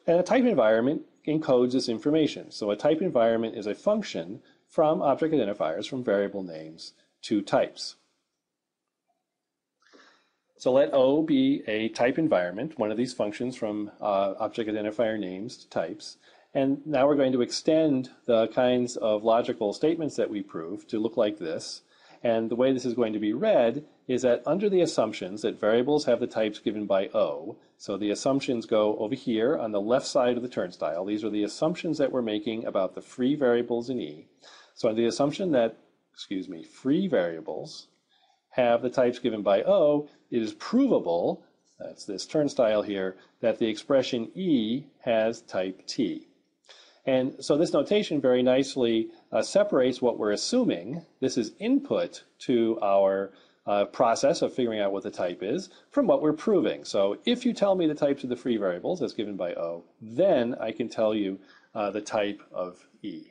And a type environment encodes this information. So a type environment is a function from object identifiers, from variable names, to types. So let O be a type environment, one of these functions from uh, object identifier names to types. And now we're going to extend the kinds of logical statements that we prove to look like this. And the way this is going to be read is that under the assumptions that variables have the types given by O, so the assumptions go over here on the left side of the turnstile. These are the assumptions that we're making about the free variables in E. So under the assumption that, excuse me, free variables have the types given by O, it is provable, that's this turnstile here, that the expression E has type T. And so this notation very nicely uh, separates what we're assuming, this is input to our uh, process of figuring out what the type is, from what we're proving. So if you tell me the types of the free variables as given by O, then I can tell you uh, the type of E.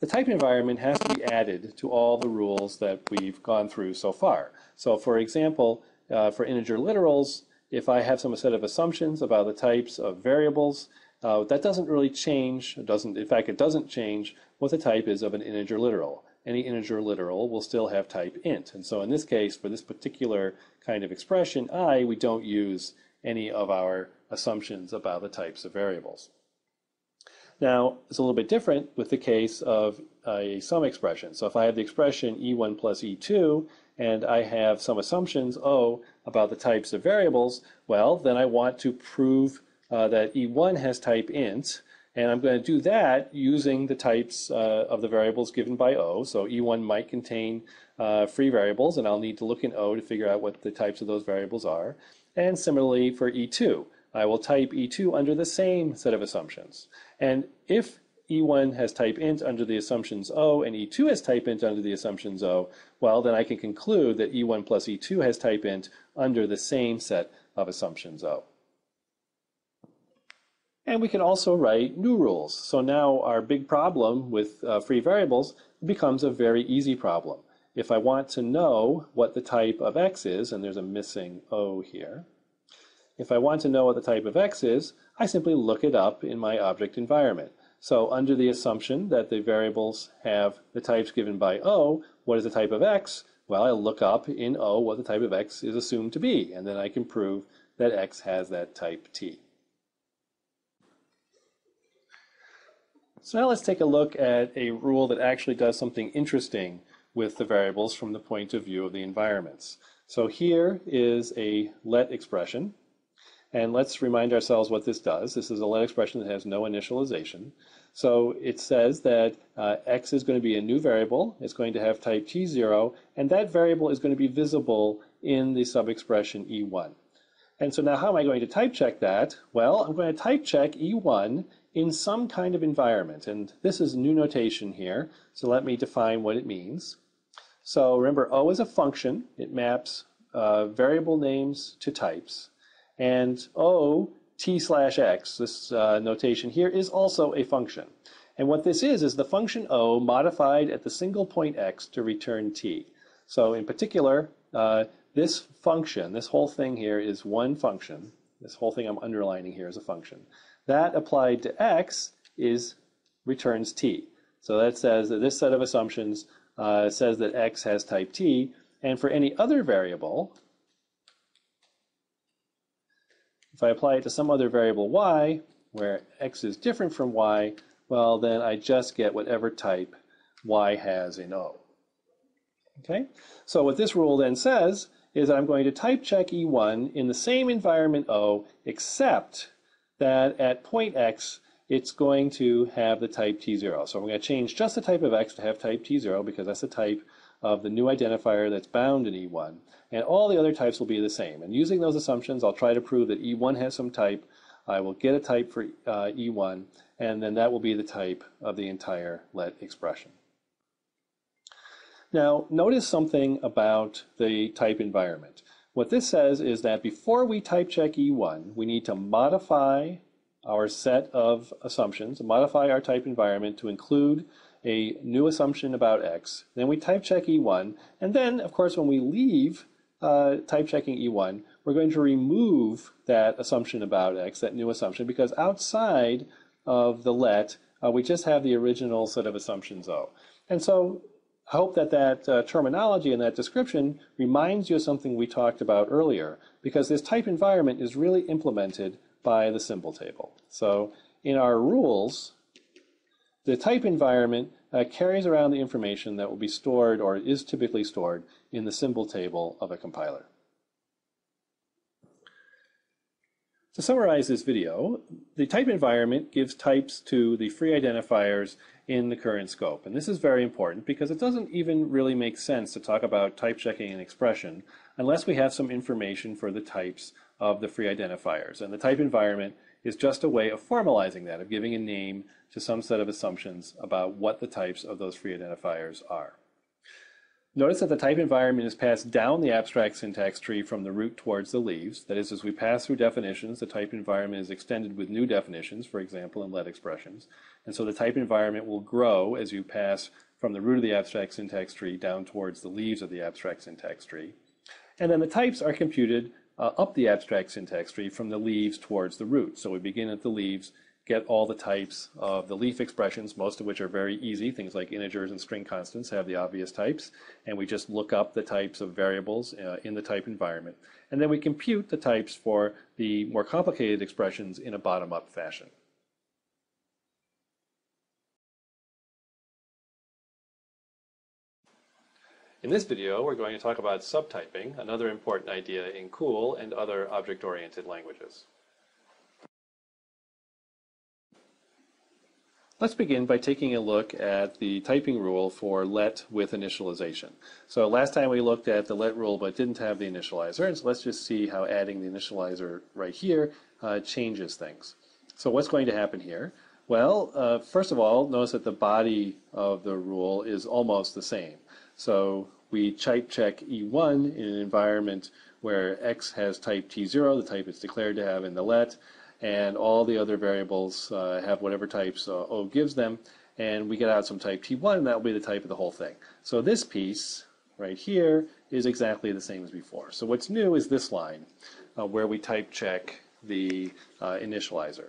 The type environment has to be added to all the rules that we've gone through so far. So for example, uh, for integer literals, if I have some set of assumptions about the types of variables, uh, that doesn't really change, doesn't, in fact, it doesn't change what the type is of an integer literal. Any integer literal will still have type int. And so in this case, for this particular kind of expression, i, we don't use any of our assumptions about the types of variables. Now, it's a little bit different with the case of a sum expression. So if I have the expression e1 plus e2, and I have some assumptions, O, about the types of variables, well, then I want to prove uh, that E1 has type int, and I'm going to do that using the types uh, of the variables given by O. So E1 might contain uh, free variables, and I'll need to look in O to figure out what the types of those variables are. And similarly for E2, I will type E2 under the same set of assumptions. And if E1 has type int under the assumptions O and E2 has type int under the assumptions O, well, then I can conclude that E1 plus E2 has type int under the same set of assumptions O. And we can also write new rules. So now our big problem with uh, free variables becomes a very easy problem. If I want to know what the type of x is, and there's a missing O here, if I want to know what the type of x is, I simply look it up in my object environment. So under the assumption that the variables have the types given by O, what is the type of x? Well, I look up in O what the type of x is assumed to be, and then I can prove that x has that type t. So now let's take a look at a rule that actually does something interesting with the variables from the point of view of the environments. So here is a let expression. And let's remind ourselves what this does. This is a let expression that has no initialization. So it says that uh, x is going to be a new variable. It's going to have type t0, and that variable is going to be visible in the sub-expression e1. And so now how am I going to type check that? Well, I'm going to type check e1 in some kind of environment. And this is new notation here, so let me define what it means. So remember, O is a function. It maps uh, variable names to types. And O, t slash x, this uh, notation here, is also a function. And what this is, is the function O modified at the single point x to return t. So in particular, uh, this function, this whole thing here is one function. This whole thing I'm underlining here is a function. That applied to x is returns t. So that says that this set of assumptions uh, says that x has type t, and for any other variable, if I apply it to some other variable y, where x is different from y, well, then I just get whatever type y has in O. Okay, so what this rule then says is I'm going to type check E1 in the same environment O, except that at point x, it's going to have the type t0. So I'm going to change just the type of x to have type t0 because that's the type of the new identifier that's bound in E1. And all the other types will be the same. And using those assumptions, I'll try to prove that E1 has some type. I will get a type for uh, E1, and then that will be the type of the entire let expression. Now, notice something about the type environment. What this says is that before we type check E1, we need to modify our set of assumptions, modify our type environment to include a new assumption about x. Then we type check E1, and then, of course, when we leave uh, type checking E1, we're going to remove that assumption about x, that new assumption, because outside of the let, uh, we just have the original set of assumptions O. And so I hope that that uh, terminology and that description reminds you of something we talked about earlier, because this type environment is really implemented by the symbol table. So in our rules, the type environment uh, carries around the information that will be stored or is typically stored in the symbol table of a compiler. To summarize this video, the type environment gives types to the free identifiers in the current scope. And this is very important because it doesn't even really make sense to talk about type checking an expression unless we have some information for the types of the free identifiers. And the type environment is just a way of formalizing that, of giving a name to some set of assumptions about what the types of those free identifiers are. Notice that the type environment is passed down the abstract syntax tree from the root towards the leaves. That is, as we pass through definitions, the type environment is extended with new definitions, for example, in let expressions. And so the type environment will grow as you pass from the root of the abstract syntax tree down towards the leaves of the abstract syntax tree. And then the types are computed uh, up the abstract syntax tree from the leaves towards the root. So we begin at the leaves get all the types of the leaf expressions, most of which are very easy. Things like integers and string constants have the obvious types. And we just look up the types of variables uh, in the type environment. And then we compute the types for the more complicated expressions in a bottom-up fashion. In this video, we're going to talk about subtyping, another important idea in COOL and other object-oriented languages. Let's begin by taking a look at the typing rule for let with initialization. So last time we looked at the let rule but didn't have the initializer, and so let's just see how adding the initializer right here uh, changes things. So what's going to happen here? Well, uh, first of all, notice that the body of the rule is almost the same. So we type check E1 in an environment where X has type T0, the type it's declared to have in the let, and all the other variables uh, have whatever types uh, O gives them, and we get out some type T1, and that will be the type of the whole thing. So this piece right here is exactly the same as before. So what's new is this line, uh, where we type check the uh, initializer.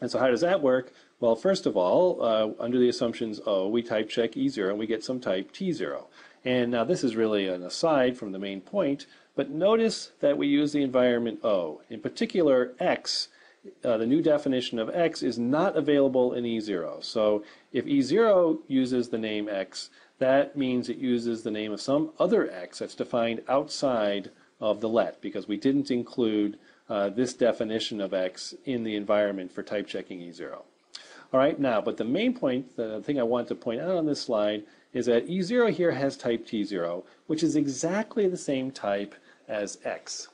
And so how does that work? Well, first of all, uh, under the assumptions O, we type check E0, and we get some type T0. And now this is really an aside from the main point, but notice that we use the environment O. In particular, X, uh, the new definition of X is not available in E0. So if E0 uses the name X, that means it uses the name of some other X that's defined outside of the let because we didn't include uh, this definition of X in the environment for type checking E0. All right, now, but the main point, the thing I want to point out on this slide is that E0 here has type T0, which is exactly the same type as x.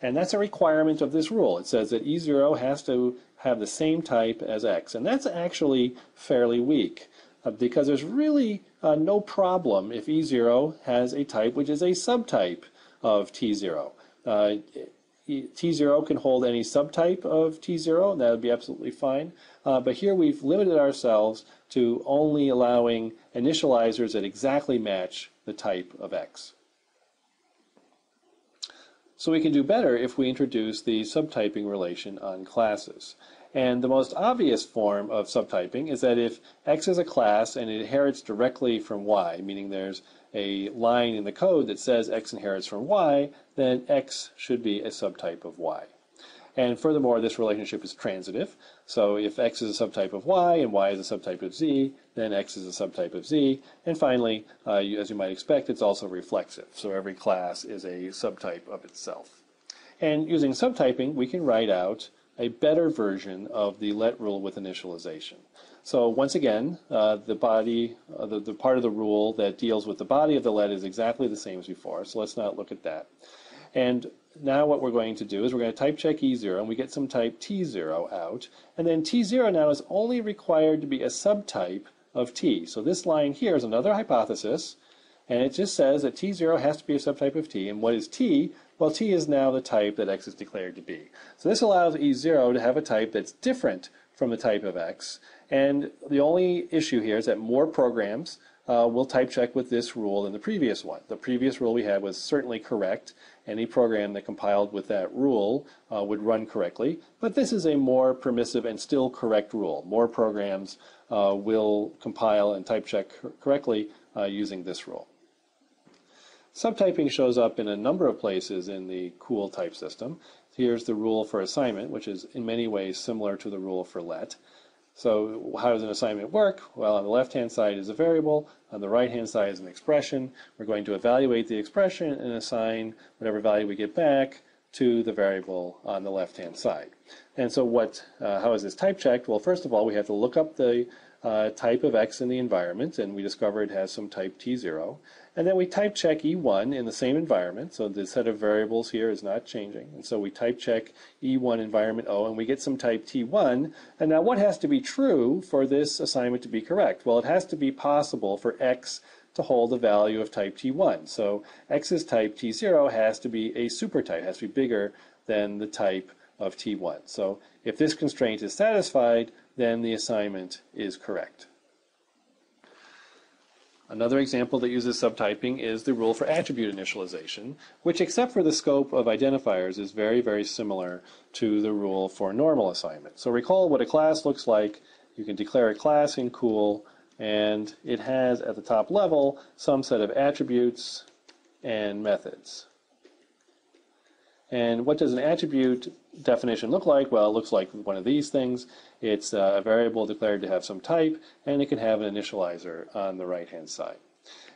And that's a requirement of this rule. It says that E0 has to have the same type as x. And that's actually fairly weak uh, because there's really uh, no problem if E0 has a type which is a subtype of T0. Uh, T0 can hold any subtype of T0, and that would be absolutely fine. Uh, but here we've limited ourselves to only allowing initializers that exactly match the type of X. So we can do better if we introduce the subtyping relation on classes. And the most obvious form of subtyping is that if X is a class and it inherits directly from Y, meaning there's a line in the code that says X inherits from Y, then X should be a subtype of Y. And furthermore, this relationship is transitive. So if x is a subtype of y and y is a subtype of z, then x is a subtype of z. And finally, uh, you, as you might expect, it's also reflexive. So every class is a subtype of itself. And using subtyping, we can write out a better version of the let rule with initialization. So once again, uh, the body, uh, the, the part of the rule that deals with the body of the let is exactly the same as before. So let's not look at that. And now what we're going to do is we're going to type check E0 and we get some type T0 out. And then T0 now is only required to be a subtype of T. So this line here is another hypothesis and it just says that T0 has to be a subtype of T. And what is T? Well, T is now the type that X is declared to be. So this allows E0 to have a type that's different from the type of X. And the only issue here is that more programs uh, will type check with this rule than the previous one. The previous rule we had was certainly correct. Any program that compiled with that rule uh, would run correctly. But this is a more permissive and still correct rule. More programs uh, will compile and type check correctly uh, using this rule. Subtyping shows up in a number of places in the COOL type system. Here's the rule for assignment, which is in many ways similar to the rule for let. So how does an assignment work? Well, on the left-hand side is a variable. On the right-hand side is an expression. We're going to evaluate the expression and assign whatever value we get back to the variable on the left-hand side. And so what, uh, how is this type checked? Well, first of all, we have to look up the uh, type of x in the environment, and we discover it has some type t0. And then we type check E1 in the same environment, so the set of variables here is not changing. And so we type check E1 environment O, and we get some type T1. And now what has to be true for this assignment to be correct? Well, it has to be possible for x to hold a value of type T1. So x's type T0 has to be a supertype, has to be bigger than the type of T1. So if this constraint is satisfied, then the assignment is correct. Another example that uses subtyping is the rule for attribute initialization, which except for the scope of identifiers is very, very similar to the rule for normal assignment. So recall what a class looks like. You can declare a class in COOL, and it has at the top level some set of attributes and methods. And what does an attribute definition look like? Well, it looks like one of these things. It's a variable declared to have some type, and it can have an initializer on the right-hand side.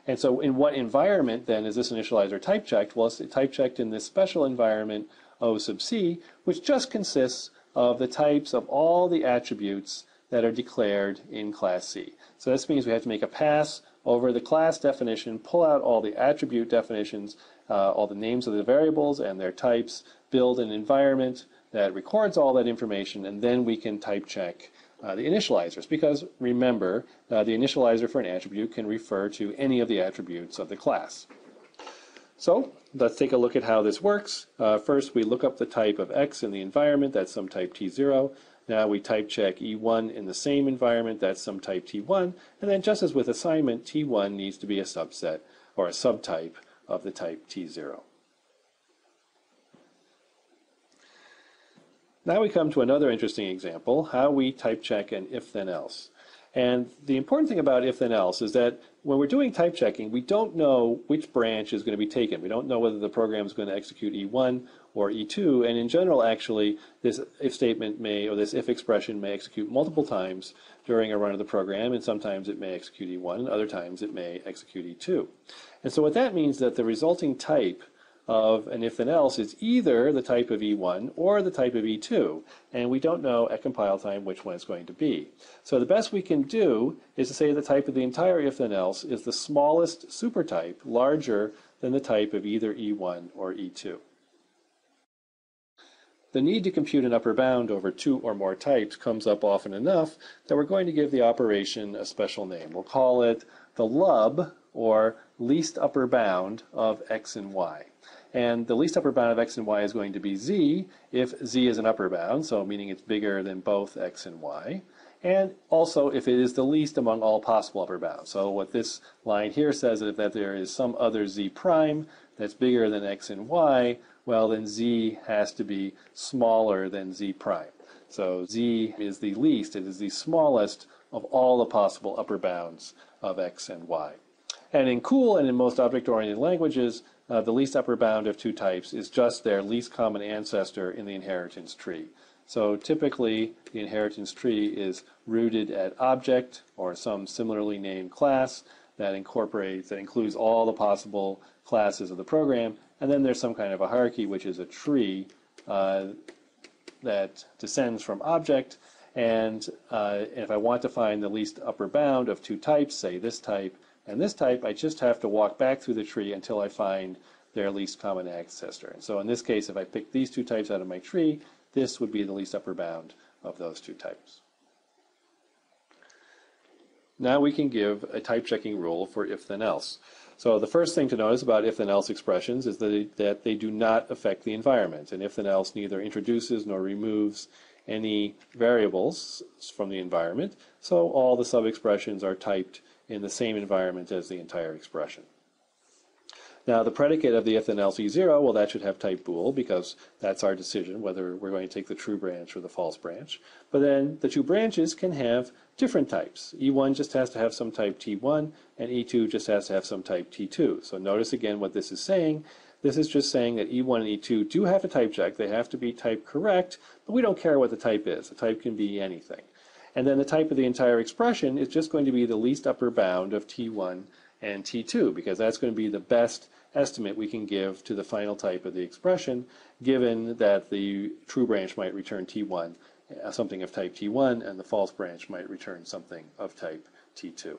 And so in what environment then is this initializer type checked? Well, it's type checked in this special environment O sub c, which just consists of the types of all the attributes that are declared in class C. So this means we have to make a pass over the class definition, pull out all the attribute definitions, uh, all the names of the variables and their types, build an environment that records all that information, and then we can type check uh, the initializers. Because remember, uh, the initializer for an attribute can refer to any of the attributes of the class. So let's take a look at how this works. Uh, first, we look up the type of x in the environment, that's some type t0. Now we type check E1 in the same environment, that's some type T1. And then just as with assignment, T1 needs to be a subset or a subtype of the type T0. Now we come to another interesting example, how we type check an if then else. And the important thing about if then else is that when we're doing type checking, we don't know which branch is going to be taken. We don't know whether the program is going to execute E1 or E2. And in general, actually, this if statement may, or this if expression may execute multiple times during a run of the program. And sometimes it may execute E1, and other times it may execute E2. And so what that means is that the resulting type of an if then else is either the type of E1 or the type of E2, and we don't know at compile time which one it's going to be. So the best we can do is to say the type of the entire if then else is the smallest supertype larger than the type of either E1 or E2. The need to compute an upper bound over two or more types comes up often enough that we're going to give the operation a special name. We'll call it the LUB, or least upper bound of x and y. And the least upper bound of x and y is going to be z if z is an upper bound, so meaning it's bigger than both x and y. And also if it is the least among all possible upper bounds. So what this line here says is that there is some other z prime that's bigger than x and y, well then z has to be smaller than z prime. So z is the least, it is the smallest of all the possible upper bounds of x and y. And in COOL and in most object-oriented languages, uh, the least upper bound of two types is just their least common ancestor in the inheritance tree. So typically, the inheritance tree is rooted at object or some similarly named class that incorporates, that includes all the possible classes of the program. And then there's some kind of a hierarchy, which is a tree uh, that descends from object. And uh, if I want to find the least upper bound of two types, say this type, and this type, I just have to walk back through the tree until I find their least common ancestor. And so in this case, if I pick these two types out of my tree, this would be the least upper bound of those two types. Now we can give a type checking rule for if then else. So the first thing to notice about if then else expressions is that they, that they do not affect the environment. And if then else neither introduces nor removes any variables from the environment. So all the sub expressions are typed in the same environment as the entire expression. Now, the predicate of the if then else e0, well, that should have type bool because that's our decision whether we're going to take the true branch or the false branch. But then the two branches can have different types. E1 just has to have some type T1, and E2 just has to have some type T2. So notice again what this is saying. This is just saying that E1 and E2 do have to type check. They have to be type correct, but we don't care what the type is. The type can be anything. And then the type of the entire expression is just going to be the least upper bound of T1 and T2, because that's going to be the best estimate we can give to the final type of the expression, given that the true branch might return T1, uh, something of type T1, and the false branch might return something of type T2.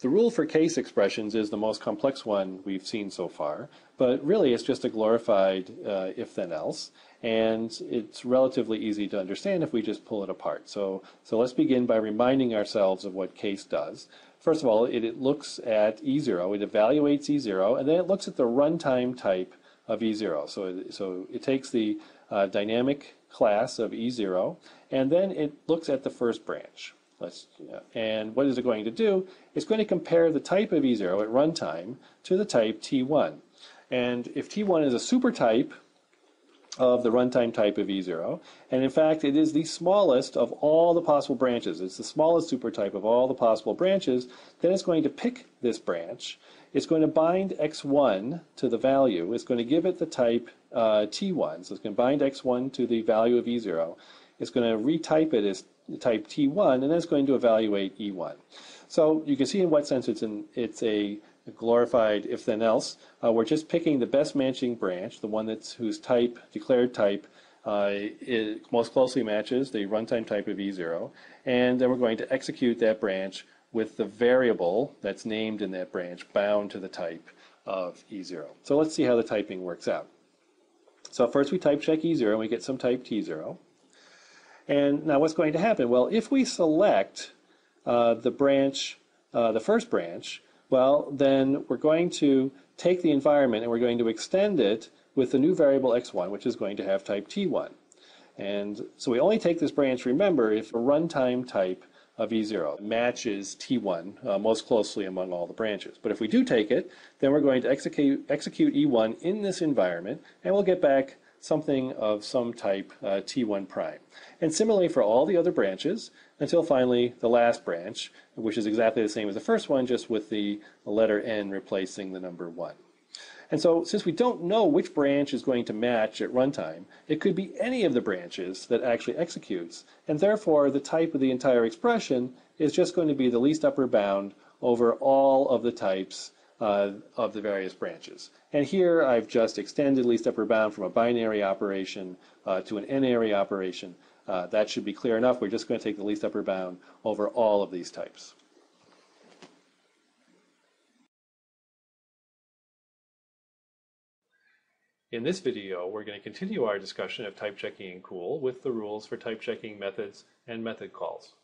The rule for case expressions is the most complex one we've seen so far, but really it's just a glorified uh, if then else, and it's relatively easy to understand if we just pull it apart. So, so let's begin by reminding ourselves of what case does. First of all, it, it looks at E0, it evaluates E0, and then it looks at the runtime type of E0. So, it, so it takes the uh, dynamic class of E0, and then it looks at the first branch. Let's, and what is it going to do? It's going to compare the type of E0 at runtime to the type T1. And if T1 is a supertype of the runtime type of E0, and in fact it is the smallest of all the possible branches, it's the smallest supertype of all the possible branches, then it's going to pick this branch, it's going to bind x1 to the value, it's going to give it the type uh, T1, so it's going to bind x1 to the value of E0, it's going to retype it as type T1, and that's going to evaluate E1. So you can see in what sense it's, it's a glorified if then else. Uh, we're just picking the best matching branch, the one that's whose type, declared type, uh, it most closely matches the runtime type of E0, and then we're going to execute that branch with the variable that's named in that branch bound to the type of E0. So let's see how the typing works out. So first we type check E0 and we get some type T0. And now what's going to happen? Well, if we select uh, the branch, uh, the first branch, well, then we're going to take the environment and we're going to extend it with the new variable x1, which is going to have type T1. And so we only take this branch, remember, if a runtime type of E0 matches T1 uh, most closely among all the branches. But if we do take it, then we're going to execute, execute E1 in this environment, and we'll get back something of some type uh, T1 prime. And similarly for all the other branches, until finally the last branch, which is exactly the same as the first one, just with the letter n replacing the number 1. And so since we don't know which branch is going to match at runtime, it could be any of the branches that actually executes, and therefore the type of the entire expression is just going to be the least upper bound over all of the types uh, of the various branches. And here I've just extended least upper bound from a binary operation uh, to an n-ary operation. Uh, that should be clear enough. We're just going to take the least upper bound over all of these types. In this video, we're going to continue our discussion of type checking in COOL with the rules for type checking methods and method calls.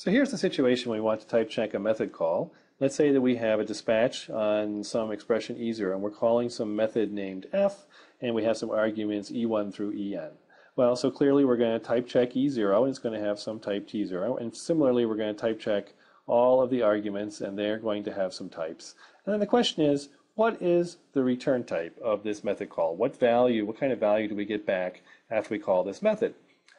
So here's the situation we want to type check a method call. Let's say that we have a dispatch on some expression E0 and we're calling some method named f and we have some arguments E1 through En. Well, so clearly we're going to type check E0 and it's going to have some type T0 and similarly we're going to type check all of the arguments and they're going to have some types. And then the question is, what is the return type of this method call? What value, what kind of value do we get back after we call this method?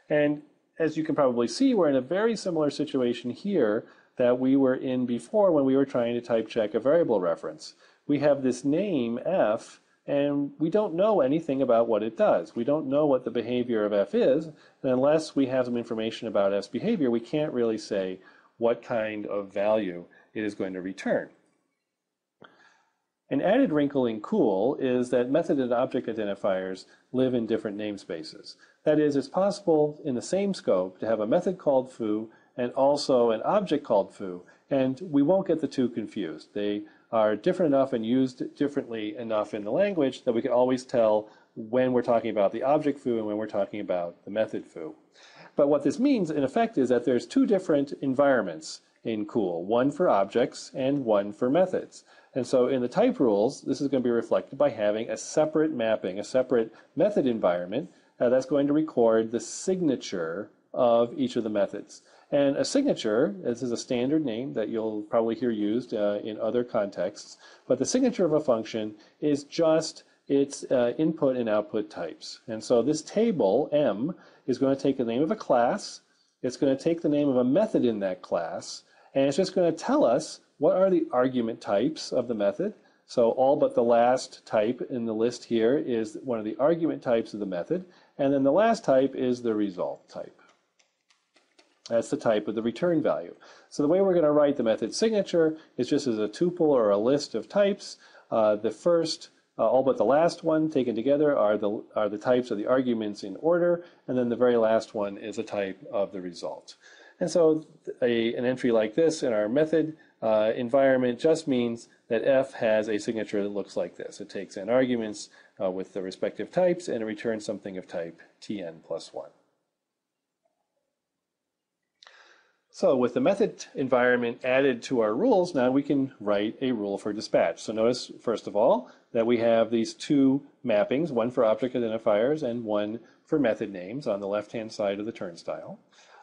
And as you can probably see, we're in a very similar situation here that we were in before when we were trying to type check a variable reference. We have this name f, and we don't know anything about what it does. We don't know what the behavior of f is, and unless we have some information about f's behavior, we can't really say what kind of value it is going to return. An added wrinkle in COOL is that method and object identifiers live in different namespaces. That is, it's possible in the same scope to have a method called foo and also an object called foo, and we won't get the two confused. They are different enough and used differently enough in the language that we can always tell when we're talking about the object foo and when we're talking about the method foo. But what this means, in effect, is that there's two different environments in COOL, one for objects and one for methods. And so in the type rules, this is going to be reflected by having a separate mapping, a separate method environment uh, that's going to record the signature of each of the methods. And a signature, this is a standard name that you'll probably hear used uh, in other contexts, but the signature of a function is just its uh, input and output types. And so this table, M, is going to take the name of a class, it's going to take the name of a method in that class, and it's just going to tell us what are the argument types of the method? So all but the last type in the list here is one of the argument types of the method. And then the last type is the result type. That's the type of the return value. So the way we're going to write the method signature is just as a tuple or a list of types. Uh, the first, uh, all but the last one taken together are the, are the types of the arguments in order, and then the very last one is a type of the result. And so a, an entry like this in our method uh, environment just means that f has a signature that looks like this. It takes n arguments uh, with the respective types and it returns something of type tn plus 1. So with the method environment added to our rules, now we can write a rule for dispatch. So notice, first of all, that we have these two mappings, one for object identifiers and one for method names on the left-hand side of the turnstile.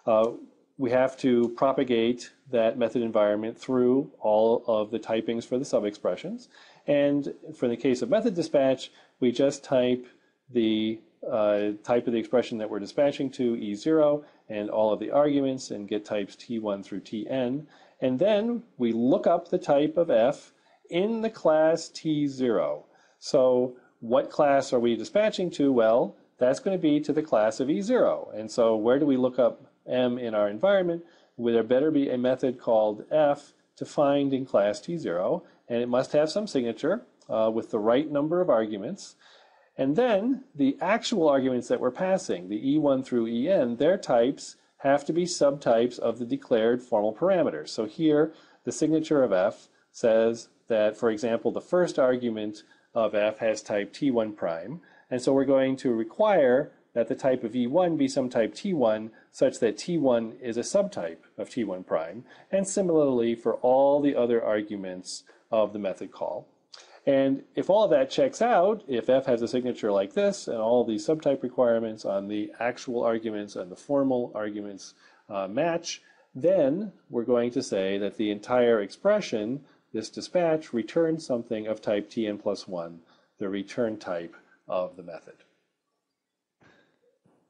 Uh, we have to propagate that method environment through all of the typings for the sub-expressions. And for the case of method dispatch, we just type the uh, type of the expression that we're dispatching to, E0, and all of the arguments, and get types T1 through Tn. And then we look up the type of f in the class T0. So what class are we dispatching to? Well, that's going to be to the class of E0. And so where do we look up M in our environment? There better be a method called F to find in class T0, and it must have some signature uh, with the right number of arguments. And then the actual arguments that we're passing, the E1 through EN, their types have to be subtypes of the declared formal parameters. So here, the signature of F says that, for example, the first argument of F has type T1 prime. And so we're going to require that the type of E1 be some type T1 such that T1 is a subtype of T1 prime. And similarly for all the other arguments of the method call. And if all of that checks out, if f has a signature like this and all the subtype requirements on the actual arguments and the formal arguments uh, match, then we're going to say that the entire expression, this dispatch, returns something of type tn plus 1, the return type of the method.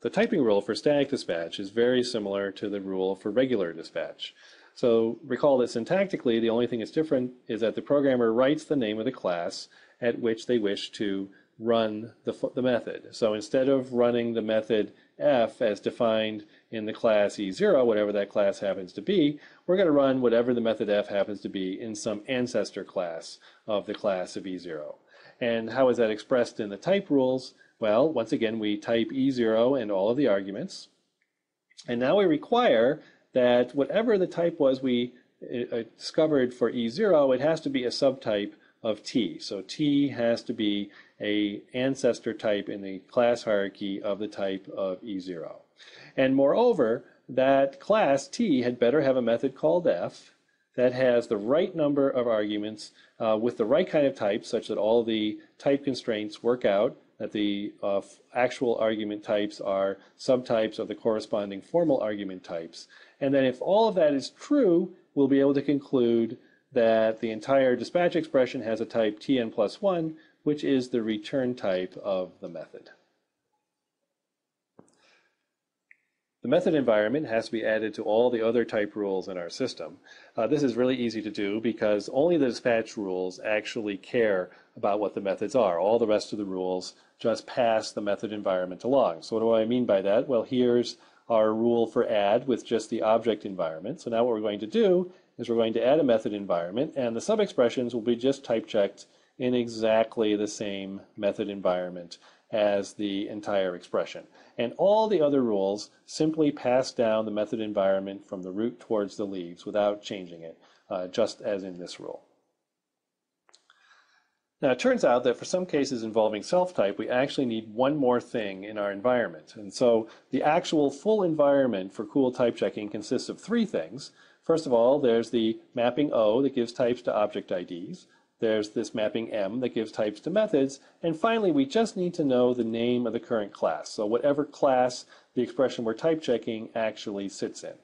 The typing rule for static dispatch is very similar to the rule for regular dispatch. So recall that syntactically, the only thing that's different is that the programmer writes the name of the class at which they wish to run the, the method. So instead of running the method f as defined in the class e0, whatever that class happens to be, we're going to run whatever the method f happens to be in some ancestor class of the class of e0. And how is that expressed in the type rules? Well, once again, we type e0 and all of the arguments. And now we require that whatever the type was we uh, discovered for E0, it has to be a subtype of T. So T has to be a ancestor type in the class hierarchy of the type of E0. And moreover, that class T had better have a method called F that has the right number of arguments uh, with the right kind of type such that all the type constraints work out, that the uh, actual argument types are subtypes of the corresponding formal argument types, and then if all of that is true, we'll be able to conclude that the entire dispatch expression has a type tn plus 1, which is the return type of the method. The method environment has to be added to all the other type rules in our system. Uh, this is really easy to do because only the dispatch rules actually care about what the methods are. All the rest of the rules just pass the method environment along. So what do I mean by that? Well, here's our rule for add with just the object environment. So now what we're going to do is we're going to add a method environment and the sub-expressions will be just type checked in exactly the same method environment as the entire expression. And all the other rules simply pass down the method environment from the root towards the leaves without changing it, uh, just as in this rule. Now it turns out that for some cases involving self-type, we actually need one more thing in our environment. And so the actual full environment for COOL type checking consists of three things. First of all, there's the mapping O that gives types to object IDs. There's this mapping M that gives types to methods. And finally, we just need to know the name of the current class. So whatever class the expression we're type checking actually sits in.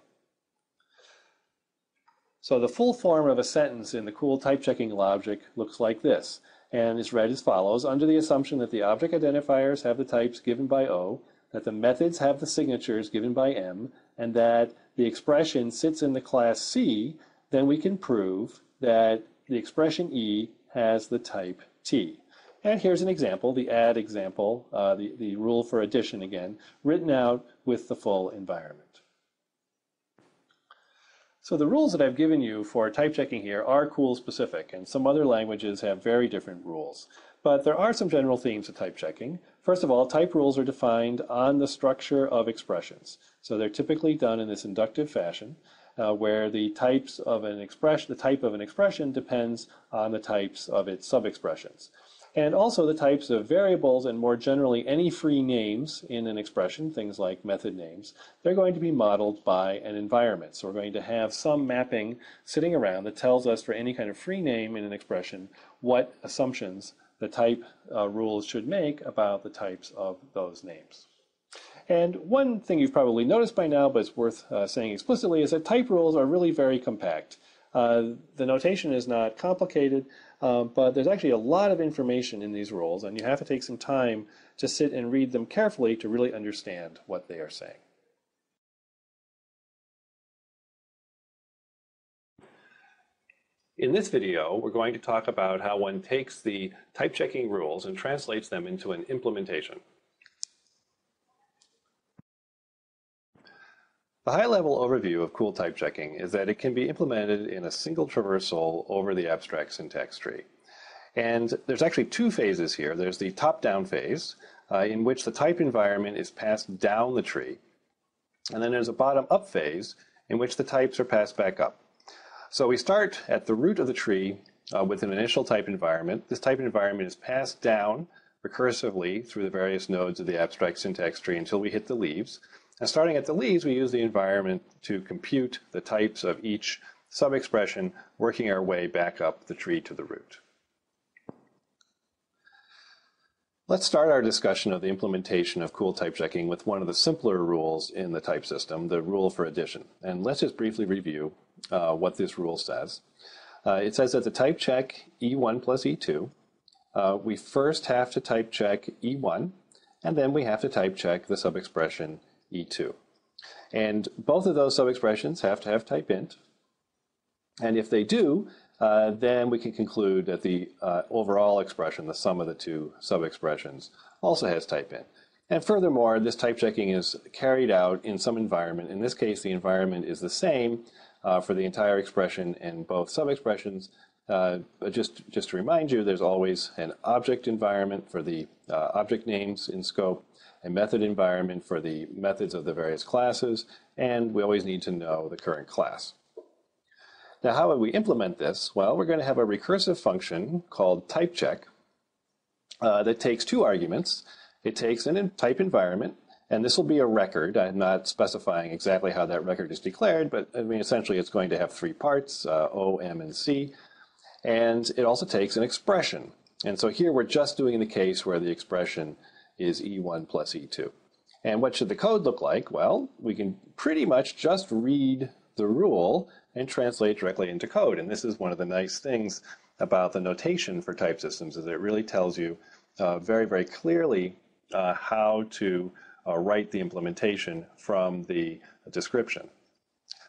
So the full form of a sentence in the COOL type checking logic looks like this and is read as follows. Under the assumption that the object identifiers have the types given by O, that the methods have the signatures given by M, and that the expression sits in the class C, then we can prove that the expression E has the type T. And here's an example, the add example, uh, the, the rule for addition again, written out with the full environment. So the rules that I've given you for type checking here are COOL specific, and some other languages have very different rules. But there are some general themes of type checking. First of all, type rules are defined on the structure of expressions. So they're typically done in this inductive fashion, uh, where the types of an expression, the type of an expression depends on the types of its subexpressions and also the types of variables and more generally any free names in an expression, things like method names, they're going to be modeled by an environment. So we're going to have some mapping sitting around that tells us for any kind of free name in an expression what assumptions the type uh, rules should make about the types of those names. And one thing you've probably noticed by now, but it's worth uh, saying explicitly, is that type rules are really very compact. Uh, the notation is not complicated. Um, but there's actually a lot of information in these rules, and you have to take some time to sit and read them carefully to really understand what they are saying. In this video, we're going to talk about how one takes the type checking rules and translates them into an implementation. The high-level overview of COOL type checking is that it can be implemented in a single traversal over the abstract syntax tree. And there's actually two phases here. There's the top-down phase, uh, in which the type environment is passed down the tree. And then there's a bottom-up phase, in which the types are passed back up. So we start at the root of the tree uh, with an initial type environment. This type environment is passed down recursively through the various nodes of the abstract syntax tree until we hit the leaves. And starting at the leaves, we use the environment to compute the types of each sub-expression, working our way back up the tree to the root. Let's start our discussion of the implementation of COOL type checking with one of the simpler rules in the type system, the rule for addition. And let's just briefly review uh, what this rule says. Uh, it says that the type check E1 plus E2, uh, we first have to type check E1, and then we have to type check the subexpression E2. And both of those subexpressions have to have type int. And if they do, uh, then we can conclude that the uh, overall expression, the sum of the two subexpressions, also has type int. And furthermore, this type checking is carried out in some environment. In this case, the environment is the same uh, for the entire expression and both subexpressions. Uh, just, just to remind you, there's always an object environment for the uh, object names in scope, a method environment for the methods of the various classes, and we always need to know the current class. Now, how would we implement this? Well, we're going to have a recursive function called typecheck uh, that takes two arguments. It takes an type environment, and this will be a record. I'm not specifying exactly how that record is declared, but I mean, essentially it's going to have three parts, uh, O, M, and C. And it also takes an expression. And so here we're just doing the case where the expression is E1 plus E2. And what should the code look like? Well, we can pretty much just read the rule and translate directly into code. And this is one of the nice things about the notation for type systems is it really tells you uh, very, very clearly uh, how to uh, write the implementation from the description.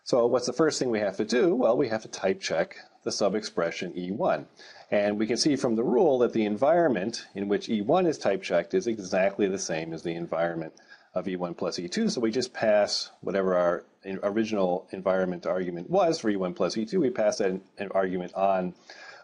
So what's the first thing we have to do? Well, we have to type check the sub-expression E1. And we can see from the rule that the environment in which E1 is type checked is exactly the same as the environment of E1 plus E2. So we just pass whatever our original environment argument was for E1 plus E2, we pass that argument on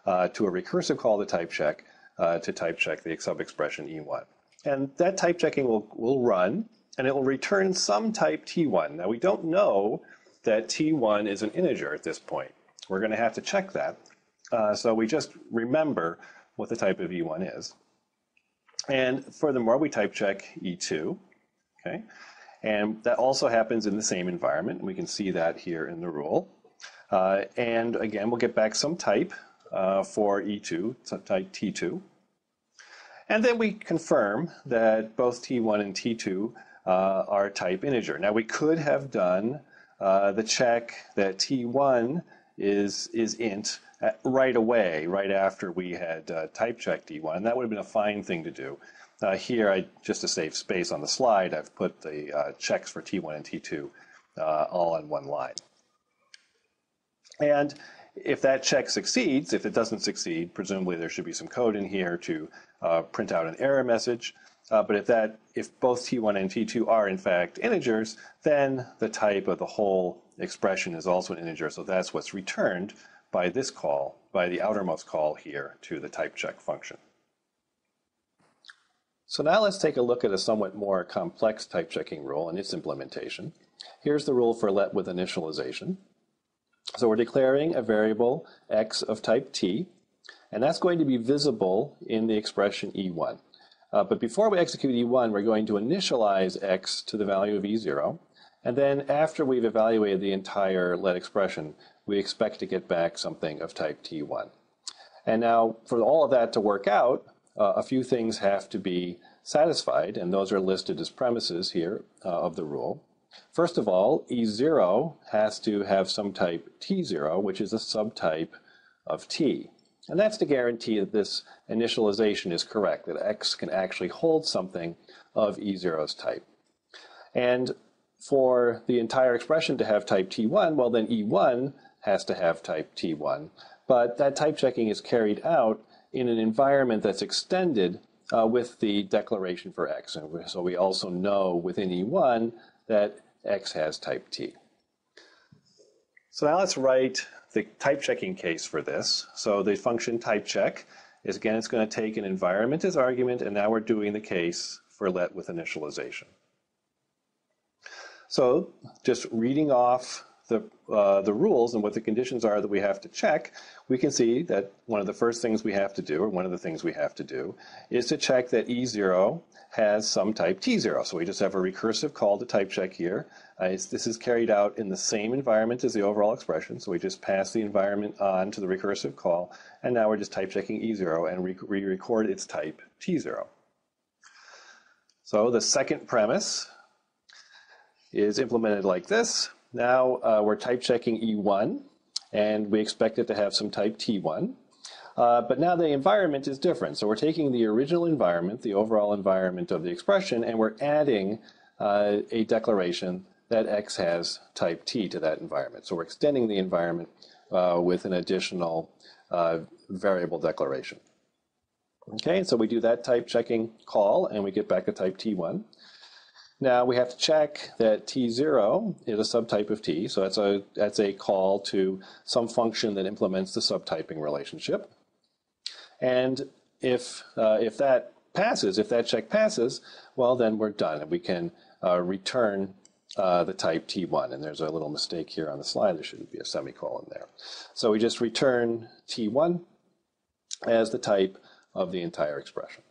uh, to a recursive call to type check uh, to type check the sub-expression E1. And that type checking will, will run, and it will return some type T1. Now, we don't know that T1 is an integer at this point. We're going to have to check that. Uh, so we just remember what the type of E1 is. And furthermore, we type check E2. Okay, and that also happens in the same environment. We can see that here in the rule. Uh, and again, we'll get back some type uh, for E2, type T2. And then we confirm that both T1 and T2 uh, are type integer. Now we could have done uh, the check that T1 is, is int uh, right away, right after we had uh, type checked T1. And that would have been a fine thing to do. Uh, here, I, just to save space on the slide, I've put the uh, checks for T1 and T2 uh, all on one line. And if that check succeeds, if it doesn't succeed, presumably there should be some code in here to uh, print out an error message. But if that, if both T1 and T2 are in fact integers, then the type of the whole expression is also an integer. So that's what's returned by this call, by the outermost call here to the type check function. So now let's take a look at a somewhat more complex type checking rule and its implementation. Here's the rule for let with initialization. So we're declaring a variable x of type t, and that's going to be visible in the expression e1. Uh, but before we execute e1, we're going to initialize x to the value of e0, and then after we've evaluated the entire let expression, we expect to get back something of type t1. And now for all of that to work out, uh, a few things have to be satisfied, and those are listed as premises here uh, of the rule. First of all, E0 has to have some type T0, which is a subtype of T. And that's to guarantee that this initialization is correct, that X can actually hold something of E0's type. And for the entire expression to have type T1, well then E1 has to have type T1. But that type checking is carried out in an environment that's extended uh, with the declaration for x. And so we also know within E1 that x has type t. So now let's write the type checking case for this. So the function type check is again, it's going to take an environment as argument, and now we're doing the case for let with initialization. So just reading off the, uh, the rules and what the conditions are that we have to check, we can see that one of the first things we have to do, or one of the things we have to do, is to check that E0 has some type T0. So we just have a recursive call to type check here. Uh, this is carried out in the same environment as the overall expression. So we just pass the environment on to the recursive call, and now we're just type checking E0 and we re record its type T0. So the second premise is implemented like this. Now uh, we're type checking E1, and we expect it to have some type T1. Uh, but now the environment is different. So we're taking the original environment, the overall environment of the expression, and we're adding uh, a declaration that X has type T to that environment. So we're extending the environment uh, with an additional uh, variable declaration. Okay, so we do that type checking call, and we get back a type T1. Now we have to check that T0 is a subtype of T, so that's a, that's a call to some function that implements the subtyping relationship. And if, uh, if that passes, if that check passes, well, then we're done. And we can uh, return uh, the type T1. And there's a little mistake here on the slide. There should be a semicolon there. So we just return T1 as the type of the entire expression.